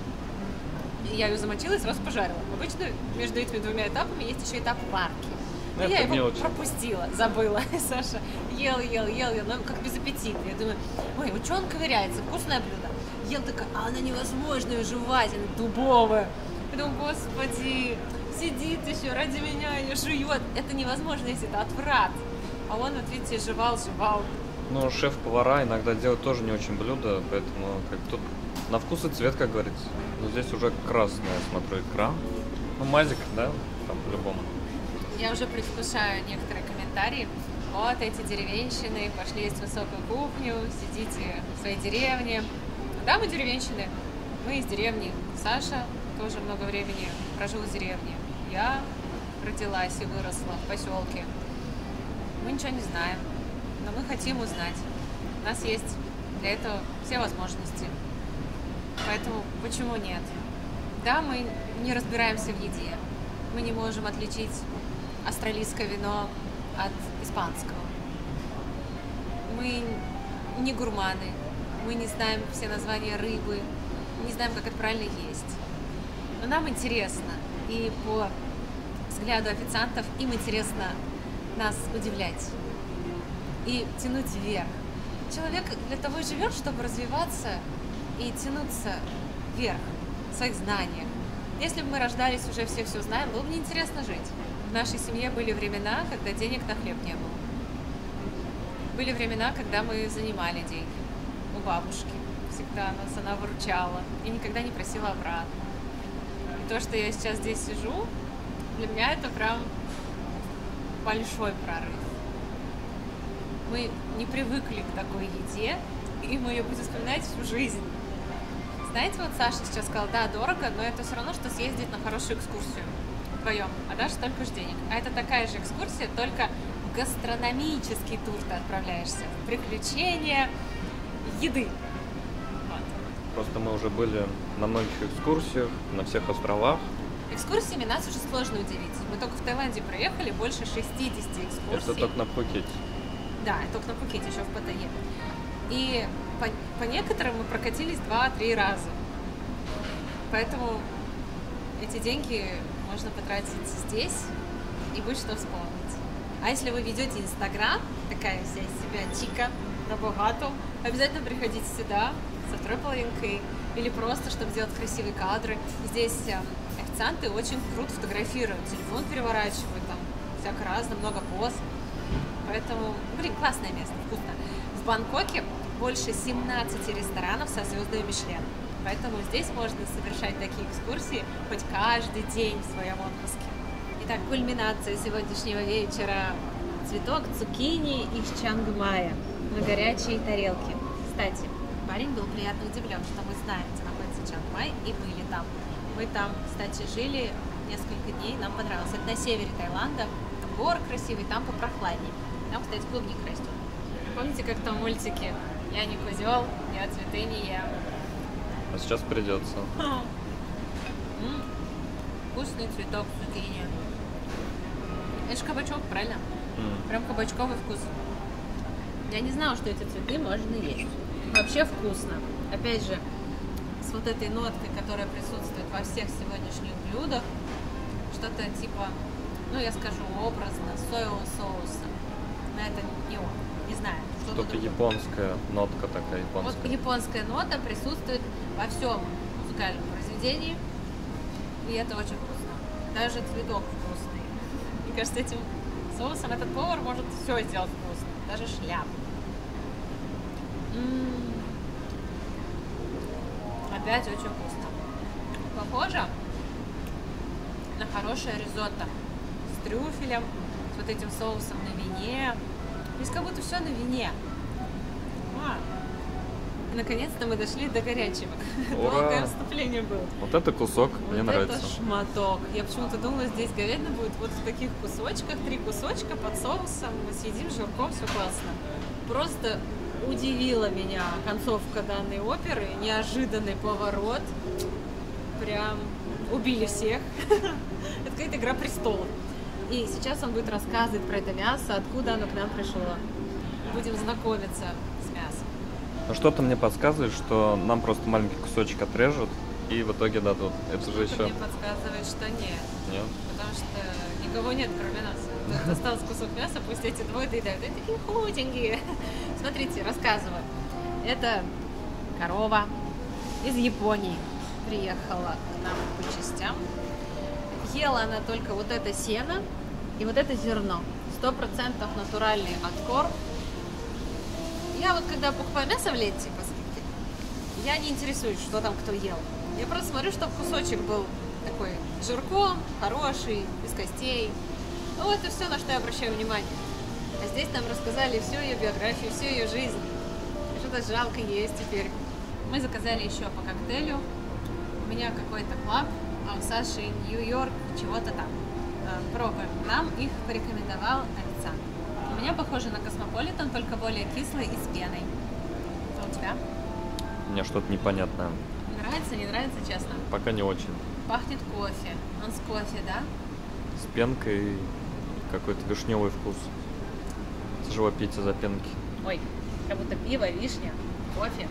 Я ее замочила и сразу пожарила. Обычно между этими двумя этапами есть еще этап варки. Но Это я его мелочи. пропустила, забыла. Саша ел, ел, ел, ел, ну как без аппетита. Я думаю, ой, вот что он ковыряется, вкусное блюдо. Ел такая, а она невозможная, жевательная, дубовая. Я думаю, господи, сидит еще ради меня, ее жует. Это невозможно, если это отврат. А он, вот видите, жевал, жевал. Ну, шеф-повара иногда делают тоже не очень блюдо, поэтому как тут на вкус и цвет, как говорится. Но здесь уже красная, смотрю, икра. Ну, мазик, да, там по-любому. Я уже предвкушаю некоторые комментарии. Вот эти деревенщины пошли есть высокую кухню, сидите в своей деревне. Да, мы деревенщины. Мы из деревни. Саша тоже много времени прожил в деревне. Я родилась и выросла в поселке. Мы ничего не знаем, но мы хотим узнать. У нас есть для этого все возможности. Поэтому почему нет? Да, мы не разбираемся в еде. Мы не можем отличить австралийское вино от испанского. Мы не гурманы, мы не знаем все названия рыбы, не знаем, как это правильно есть. Но нам интересно, и по взгляду официантов им интересно нас удивлять и тянуть вверх. Человек для того и живет, чтобы развиваться и тянуться вверх в своих знаниях. Если бы мы рождались уже все все знаем, было бы неинтересно жить. В нашей семье были времена, когда денег на хлеб не было. Были времена, когда мы занимали деньги у бабушки. Всегда нас она выручала и никогда не просила обратно. И то, что я сейчас здесь сижу, для меня это прям большой прорыв. Мы не привыкли к такой еде, и мы ее будем вспоминать всю жизнь. Знаете, вот Саша сейчас сказал, да, дорого, но это все равно, что съездить на хорошую экскурсию вдвоем, а даже столько же денег. А это такая же экскурсия, только гастрономический тур ты отправляешься. Приключения еды. Вот. Просто мы уже были на многих экскурсиях, на всех островах. Экскурсиями нас уже сложно удивить. Мы только в Таиланде проехали больше 60 экскурсий. Это только на Пхукете. Да, только на Пхукете, еще в Паттайе. И по, по некоторым мы прокатились два-три раза. Поэтому эти деньги можно потратить здесь и будет что вспомнить. А если вы ведете Инстаграм, такая вся из себя чика на богату, обязательно приходите сюда со второй половинкой или просто, чтобы сделать красивые кадры. Здесь э, официанты очень круто фотографируют, телефон переворачивают, там всяко разно, много поз. Поэтому, блин, классное место, вкусно. В Бангкоке больше 17 ресторанов со звездами Мишлен. Поэтому здесь можно совершать такие экскурсии хоть каждый день в своем отпуске. Итак, кульминация сегодняшнего вечера. Цветок цукини из Чангмая на горячей тарелке. Кстати, парень был приятно удивлен, что мы знаем, где находится Чангмай, и были там. Мы там, кстати, жили несколько дней, нам понравилось. Это на севере Таиланда, там горы красивые, там попрохладнее. Там, кстати, клубника растет. Помните, как там мультики? Я не козел, я цветы не ем. А сейчас придется. Вкусный цветок цукини. Это же кабачок, правильно? М. Прям кабачковый вкус. Я не знала, что эти цветы можно есть. Вообще вкусно. Опять же, с вот этой ноткой, которая присутствует во всех сегодняшних блюдах, что-то типа, ну я скажу образно, соевого соуса. Но это не он. Не знаю. Что-то другое. японская нотка такая Вот японская. японская нота присутствует во всем музыкальном произведении. И это очень вкусно. Даже цветок вкусный. Мне кажется, этим соусом этот повар может все сделать вкусно. Даже шляпу. Опять очень вкусно. Похоже на хорошее ризотто с трюфелем, с вот этим соусом на вине. Здесь как будто все на вине. А. Наконец-то мы дошли до горячего. Ура! Долгое вступление было. Вот это кусок мне вот нравится. это шматок. Я почему-то думала, здесь говядина будет вот в таких кусочках, три кусочка под соусом. Мы съедим жирком, все классно. Просто удивила меня концовка данной оперы, неожиданный поворот. Прям убили всех. Это какая-то игра престолов. И сейчас он будет рассказывать про это мясо, откуда оно к нам пришло. Будем знакомиться. Но что-то мне подсказывает, что нам просто маленький кусочек отрежут и в итоге дадут. Это же Что-то еще... мне подсказывает, что нет. Нет? Потому что никого нет, кроме нас. Тут остался кусок мяса, пусть эти двое доедают. Они такие худенькие. Смотрите, рассказываю. Это корова из Японии. Приехала к нам по частям. Ела она только вот это сено и вот это зерно. Сто процентов натуральный откорм. Я вот когда покупаю мясо в лете по скидке, я не интересуюсь, что там кто ел. Я просто смотрю, чтобы кусочек был такой жирком, хороший, без костей. Ну, это все, на что я обращаю внимание. А здесь нам рассказали всю ее биографию, всю ее жизнь. Что-то жалко есть теперь. Мы заказали еще по коктейлю. У меня какой-то клаб, а у Саши Нью-Йорк, чего-то там. А, Пробуем. Нам их порекомендовал официант. Меня похоже на космополитен, только более кислый и с пеной. А у тебя? У меня что-то непонятное. Нравится, не нравится, честно? Пока не очень. Пахнет кофе. Он с кофе, да? С пенкой какой-то вишневый вкус. Тяжело пить из-за пенки. Ой, как будто пиво, вишня, кофе.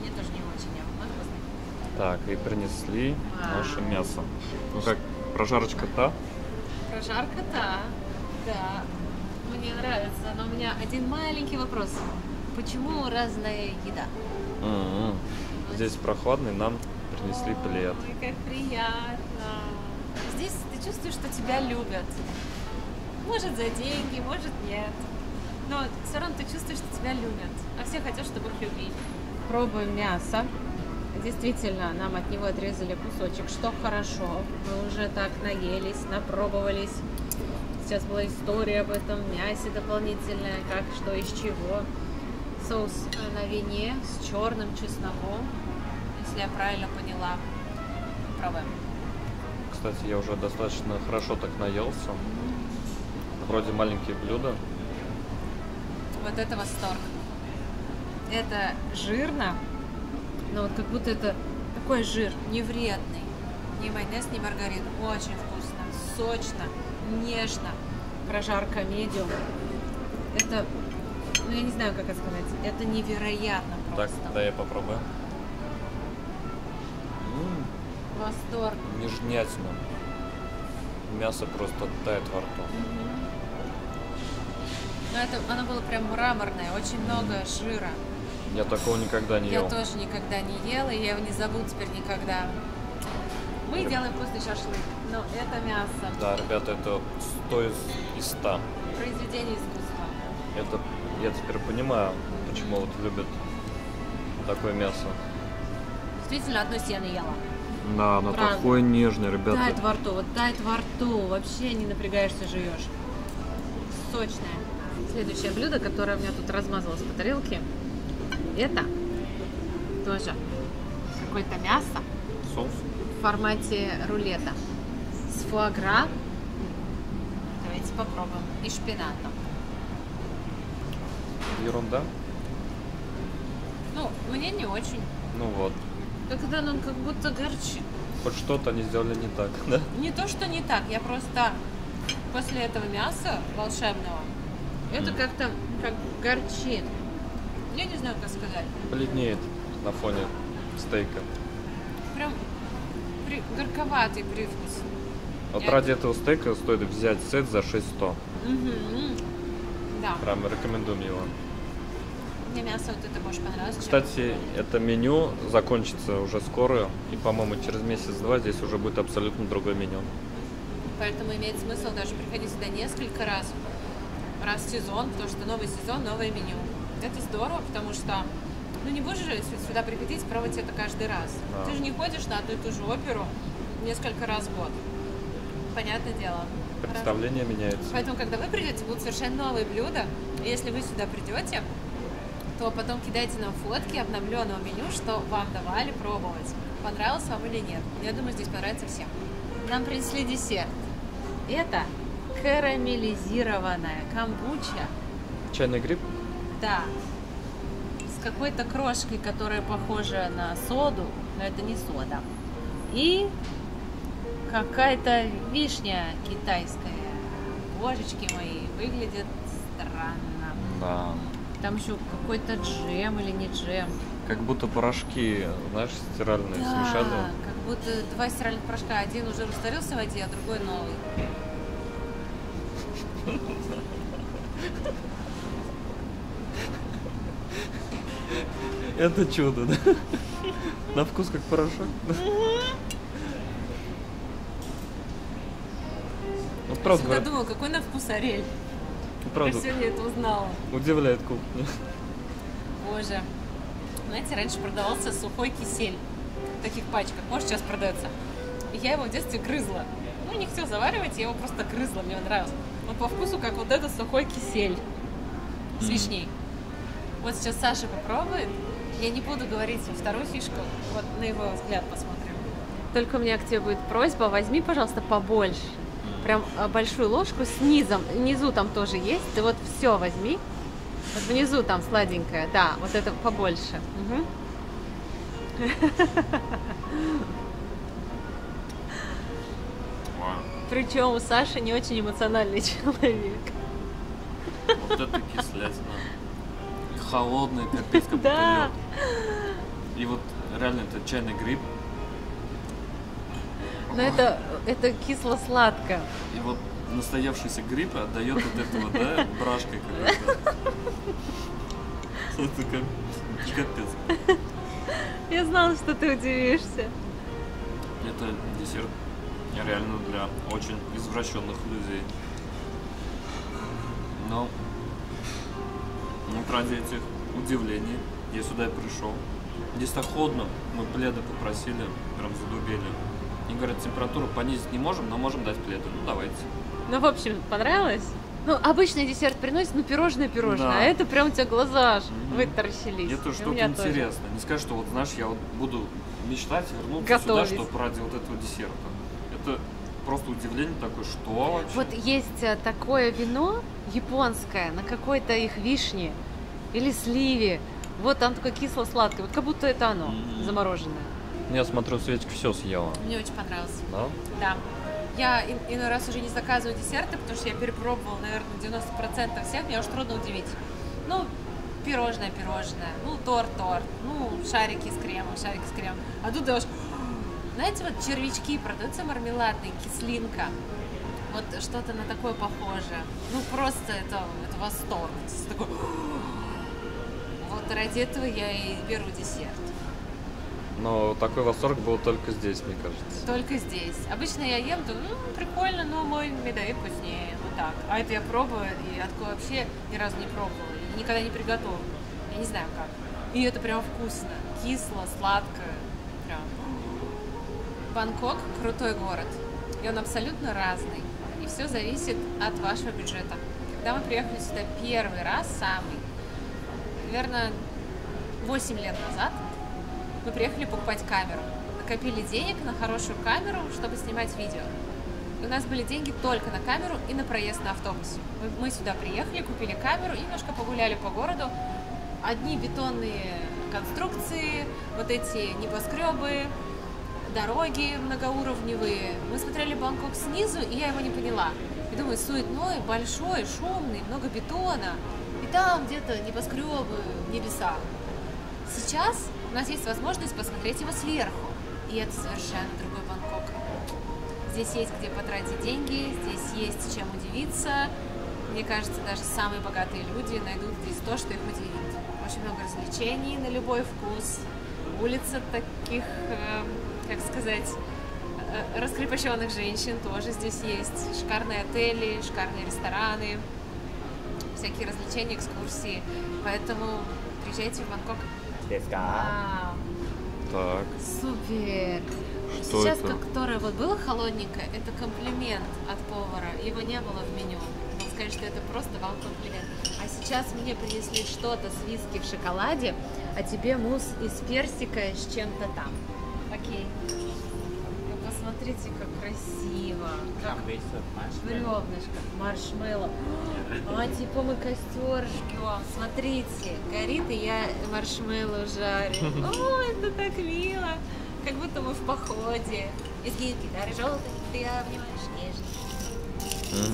Мне тоже не очень, я. Так, и принесли Вау. наше мясо. Ну как, прожарочка та? Прожарка-то, да, мне нравится, но у меня один маленький вопрос. Почему разная еда? М-м. Здесь прохладный, нам принесли плед. Ой, как приятно. Здесь ты чувствуешь, что тебя любят. Может за деньги, может нет. Но все равно ты чувствуешь, что тебя любят. А все хотят, чтобы их любили. Пробуем мясо. Действительно, нам от него отрезали кусочек, что хорошо. Мы уже так наелись, напробовались. Сейчас была история об этом мясе дополнительная, как, что, из чего. Соус э, на вине с черным чесноком, если я правильно поняла. Пробуем. Кстати, я уже достаточно хорошо так наелся. Вроде маленькие блюда. Вот это восторг. Это жирно, но вот как будто это такой жир, не вредный. Ни майонез, ни маргарин. Очень вкусно, сочно, нежно. Прожарка медиум. Это, ну я не знаю, как это сказать, это невероятно Так, просто. да я попробую. М, Восторг. Нежнятина. Мясо просто тает во рту. Но это, оно было прям мраморное, очень много жира. Я такого никогда не Я ел. тоже никогда не ела, и я его не забуду теперь никогда. Мы Реб- делаем вкусный шашлык, но это мясо. Да, ребята, это 100 из, из 100. Произведение искусства. Это я теперь понимаю, почему вот любят такое мясо. Действительно, одно сено ела. Да, оно Правда. такое нежное, ребята. Тает во рту, вот тает во рту, вообще не напрягаешься, жуешь. Сочное. Следующее блюдо, которое у меня тут размазалось по тарелке, это тоже какое-то мясо, Соус. формате рулета. С фуагра. Давайте попробуем. И шпинатом. Ерунда. Ну, мне не очень. Ну вот. Когда он как будто горчит. Хоть что-то они сделали не так, да? Не то, что не так, я просто после этого мяса волшебного, это Мгм. как-то как горчит. Я не знаю, как сказать. Бледнеет на фоне стейка. Прям при- горьковатый привкус. Вот ради этого стейка стоит взять сет за 600. Мгм. Да, Прям рекомендуем его. мне мясо вот это больше понравилось. Кстати, это меню закончится уже скоро. И, по-моему, через месяц-два здесь уже будет абсолютно другое меню. Поэтому имеет смысл даже приходить сюда несколько раз, раз в сезон, потому что новый сезон, новое меню. Это здорово, потому что ну не будешь же сю- сюда приходить пробовать это каждый раз. Да. Ты же не ходишь на одну и ту же оперу несколько раз в год. Понятное дело. Представление меняется. Поэтому, когда вы придете, будут совершенно новые блюда. И если вы сюда придете, то потом кидайте нам фотки обновленного меню, что вам давали пробовать. Понравилось вам или нет. Я думаю, здесь понравится всем. Нам принесли десерт. Это карамелизированная камбуча. Чайный гриб? Да. С какой-то крошкой, которая похожа на соду, но это не сода. И какая-то вишня китайская. Божечки мои, выглядит странно. Да. Там еще какой-то джем или не джем. Как будто порошки, знаешь, стиральные смешали. как будто два стиральных порошка. Один уже растворился в воде, а другой новый. Это чудо, да? На вкус как порошок. Правда, всегда говорят, думала, какой на вкус орель. ну, Я правда, сегодня это узнала. удивляет кухня. Боже. Знаете, раньше продавался сухой кисель в таких пачках. Может, сейчас продается. И я его в детстве грызла. Ну, не хотела заваривать, я его просто грызла, мне он нравился. Он по вкусу, как вот этот сухой кисель с вишней. Вот сейчас Саша попробует. Я не буду говорить вторую фишку. Вот на его взгляд посмотрим. Только у меня к тебе будет просьба, возьми, пожалуйста, побольше. Прям а, большую ложку с низом. Внизу там тоже есть. Ты вот все возьми. Вот внизу там сладенькое. Да, вот это побольше. Причем у Саши не очень эмоциональный человек. Вот это кислятина. Холодный, капец, как Да. будто лед. И вот реально это чайный гриб. Но это, это кисло-сладко. И вот настоявшийся гриб отдает вот этого, да, брашкой какой-то. Это как капец. Я знала, что ты удивишься. Это десерт реально для очень извращенных людей. Но вот ради этих удивлений я сюда и пришел. Здесь так холодно, мы пледы попросили, прям задубели. И говорят, температуру понизить не можем, но можем дать пледы. Ну давайте. Ну, в общем, понравилось? Ну, обычный десерт приносит, ну, пирожное-пирожное. Да. А это прям у тебя глаза аж Мгм. вытаращились. Это И у что-то меня тоже. Не скажешь, что вот знаешь, я вот буду мечтать вернуться Готовить. сюда, чтобы ради вот этого десерта. Это просто удивление такое, что вообще? Вот есть э, такое вино японское на какой-то их вишне или сливе. Вот там такое кисло-сладкое. Вот как будто это оно, Мгм. замороженное. Я смотрю, Светик все съела. Мне очень понравилось. Да? Да. Я ин- иной раз уже не заказываю десерты, потому что я перепробовала, наверное, 90% всех, меня уж трудно удивить. Ну, пирожное, пирожное, ну, торт, торт, ну, шарики с кремом, шарики с кремом. А тут даже, знаете, вот червячки, продаются мармеладные, кислинка. Вот что-то на такое похоже. Ну, просто это, это восторг. Такой, Вот ради этого я и беру десерт. Но такой восторг был только здесь, мне кажется. Только здесь. Обычно я ем, думаю, ну, прикольно, но мой медовик вкуснее. Вот так. А это я пробую, и такое вообще ни разу не пробовала. И никогда не приготовлю. Я не знаю как. И это прям вкусно. Кисло, сладко. Прям. Бангкок – крутой город. И он абсолютно разный. И все зависит от вашего бюджета. Когда мы приехали сюда первый раз, самый, наверное, 8 лет назад, мы приехали покупать камеру. накопили денег на хорошую камеру, чтобы снимать видео. У нас были деньги только на камеру и на проезд на автобусе. Мы, мы сюда приехали, купили камеру и немножко погуляли по городу. Одни бетонные конструкции, вот эти небоскребы, дороги многоуровневые. Мы смотрели Бангкок снизу, и я его не поняла. И думаю, суетной, большой, шумный, много бетона. И там где-то небоскребы в небесах. Сейчас у нас есть возможность посмотреть его сверху. И это совершенно другой Бангкок. Здесь есть где потратить деньги, здесь есть чем удивиться. Мне кажется, даже самые богатые люди найдут здесь то, что их удивит. Очень много развлечений на любой вкус. Улица таких, э, как сказать, э, раскрепощенных женщин тоже здесь есть. Шикарные отели, шикарные рестораны, всякие развлечения, экскурсии. Поэтому приезжайте в Бангкок. Let's go. Вау, Так, супер! Что Сейчас, это? которое вот было холодненькое, это комплимент от повара. Его не было в меню. Он сказать, что это просто вам комплимент. А сейчас мне принесли что-то с виски в шоколаде, а тебе мусс из персика с чем-то там. Окей. Посмотрите, как красиво. Как marshmallow. бревнышко, маршмеллоу. А, типа мы костер жгем. Смотрите, горит, и я маршмеллоу жарю. О, это так мило. Как будто мы в походе. Изгиб гитары желтой, ты обнимаешь нежно.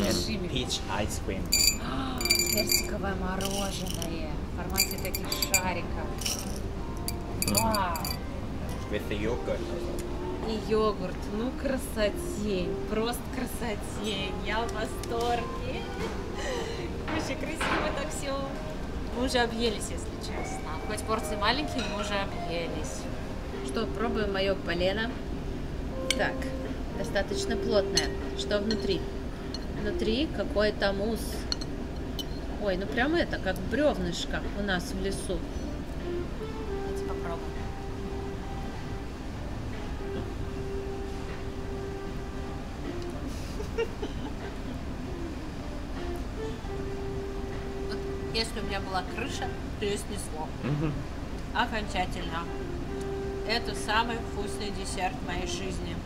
Зажими. Peach ice cream. Персиковое мороженое в формате таких шариков. Вау. With the yogurt. И йогурт. Ну, красотень. Просто красотень. Я в восторге. Очень красиво так все. Мы уже объелись, если честно. Хоть порции маленькие, мы уже объелись. Что, пробуем мое полено. Так, достаточно плотное. Что внутри? Внутри какой-то мусс. Ой, ну прям это, как бревнышко у нас в лесу. Была крыша, то ее снесло. Мгм. Окончательно. Это самый вкусный десерт в моей жизни.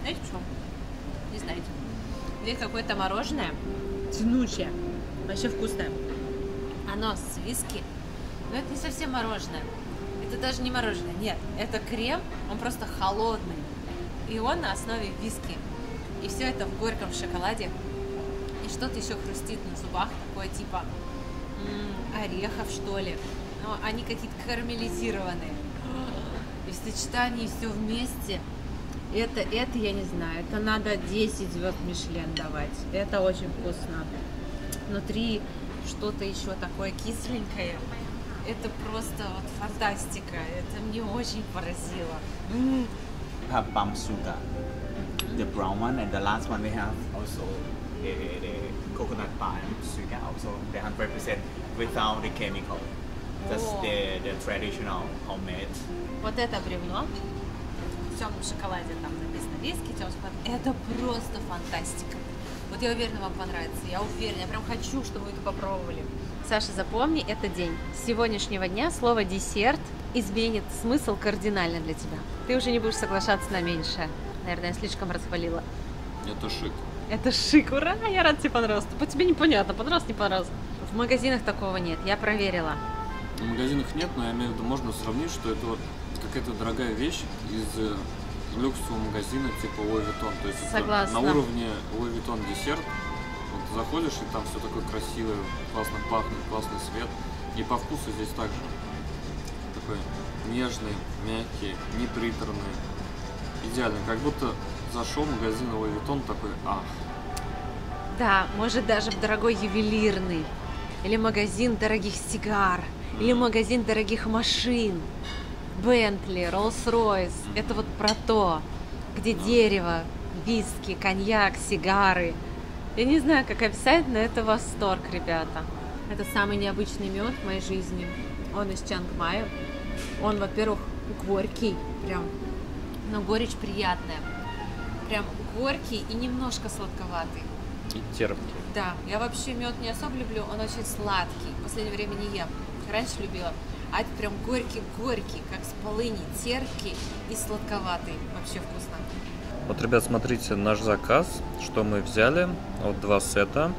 Знаете почему? Не знаете. Здесь какое-то мороженое, тянучее, вообще вкусное. Оно с виски, но это не совсем мороженое. Это даже не мороженое, нет. Это крем, он просто холодный. И он на основе виски. И все это в горьком шоколаде. И что-то еще хрустит на зубах, такое типа орехов, что ли. Но они какие-то карамелизированные. И в сочетании все вместе. Это, это я не знаю. Это надо 10 звезд Мишлен давать. Это очень вкусно. Внутри что-то еще такое кисленькое. Это просто вот фантастика. Это мне очень поразило. Have sugar. The brown one and the last one we have also the, the coconut palm sugar also the hundred percent without the chemical. That's the, the traditional homemade. Вот это бревно. В темном шоколаде там написано виски, темный шоколад. Это просто фантастика. Вот я уверена, вам понравится. Я уверена, я прям хочу, чтобы вы это попробовали. Саша, запомни этот день. С сегодняшнего дня слово десерт изменит смысл кардинально для тебя. Ты уже не будешь соглашаться на меньшее. Наверное, я слишком расхвалила. это шик. Это шик, ура! Я рада тебе понравилось. По тебе непонятно, понравилось, не понравилось. В магазинах такого нет, я проверила. В магазинах нет, но я имею в виду, можно сравнить, что это вот какая-то дорогая вещь из э, люксового магазина типа Louis Vuitton. То есть Согласна. на уровне Louis Vuitton десерт. Вот ты заходишь, и там все такое красивое, классно пахнет, классный свет. И по вкусу здесь также. Такой нежный, мягкий, неприторный. Идеально. Как будто зашел в магазин Louis Vuitton такой, ах, Да, может даже в дорогой ювелирный. Или магазин дорогих сигар. Или магазин дорогих машин. Бентли, Роллс-Ройс. Это вот про то, где дерево, виски, коньяк, сигары. Я не знаю, как описать, но это восторг, ребята. Это самый необычный мед в моей жизни. Он из Чангмая. Он, во-первых, горький, прям, но горечь приятная. Прям горький и немножко сладковатый. и терпкий. Да, я вообще мед не особо люблю, он очень сладкий. В последнее время не ем. Раньше любила. а это прям горький-горький, как с полыни, терпкий и сладковатый. Вообще вкусно. Вот, ребят, смотрите наш заказ, что мы взяли. Вот два сета.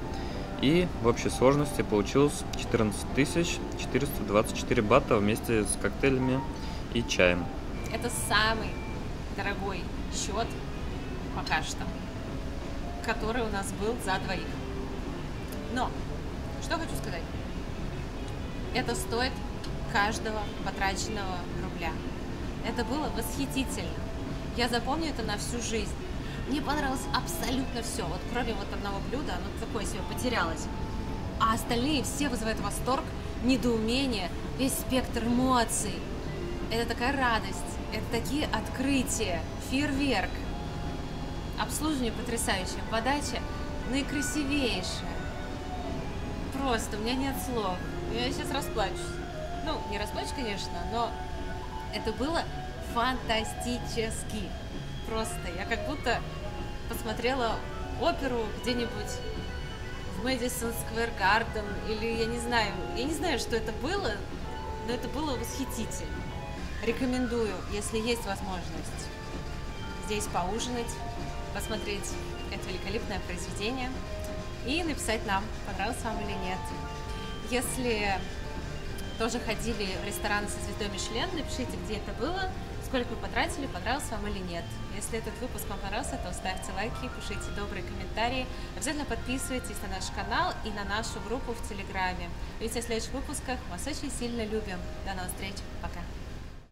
И в общей сложности получилось 14 424 бата вместе с коктейлями и чаем. Это самый дорогой счет пока что, который у нас был за двоих. Но, что хочу сказать. Это стоит каждого потраченного рубля. Это было восхитительно. Я запомню это на всю жизнь. Мне понравилось абсолютно все. Вот кроме вот одного блюда, оно такое себе потерялось. А остальные все вызывают восторг, недоумение, весь спектр эмоций. Это такая радость, это такие открытия, фейерверк. Обслуживание потрясающее, подача наикрасивейшая. Просто, у меня нет слов. Я сейчас расплачусь. Ну, не расплачусь, конечно, но это было фантастически. Просто я как будто посмотрела оперу где-нибудь в Мэдисон Сквер Гарден или я не знаю, я не знаю, что это было, но это было восхитительно. Рекомендую, если есть возможность, здесь поужинать, посмотреть это великолепное произведение и написать нам, понравилось вам или нет. Если тоже ходили в ресторан со звездой Мишлен, напишите, где это было, сколько вы потратили, понравился вам или нет. Если этот выпуск вам понравился, то ставьте лайки, пишите добрые комментарии. Обязательно подписывайтесь на наш канал и на нашу группу в Телеграме. Увидимся в следующих выпусках. Вас очень сильно любим. До новых встреч. Пока.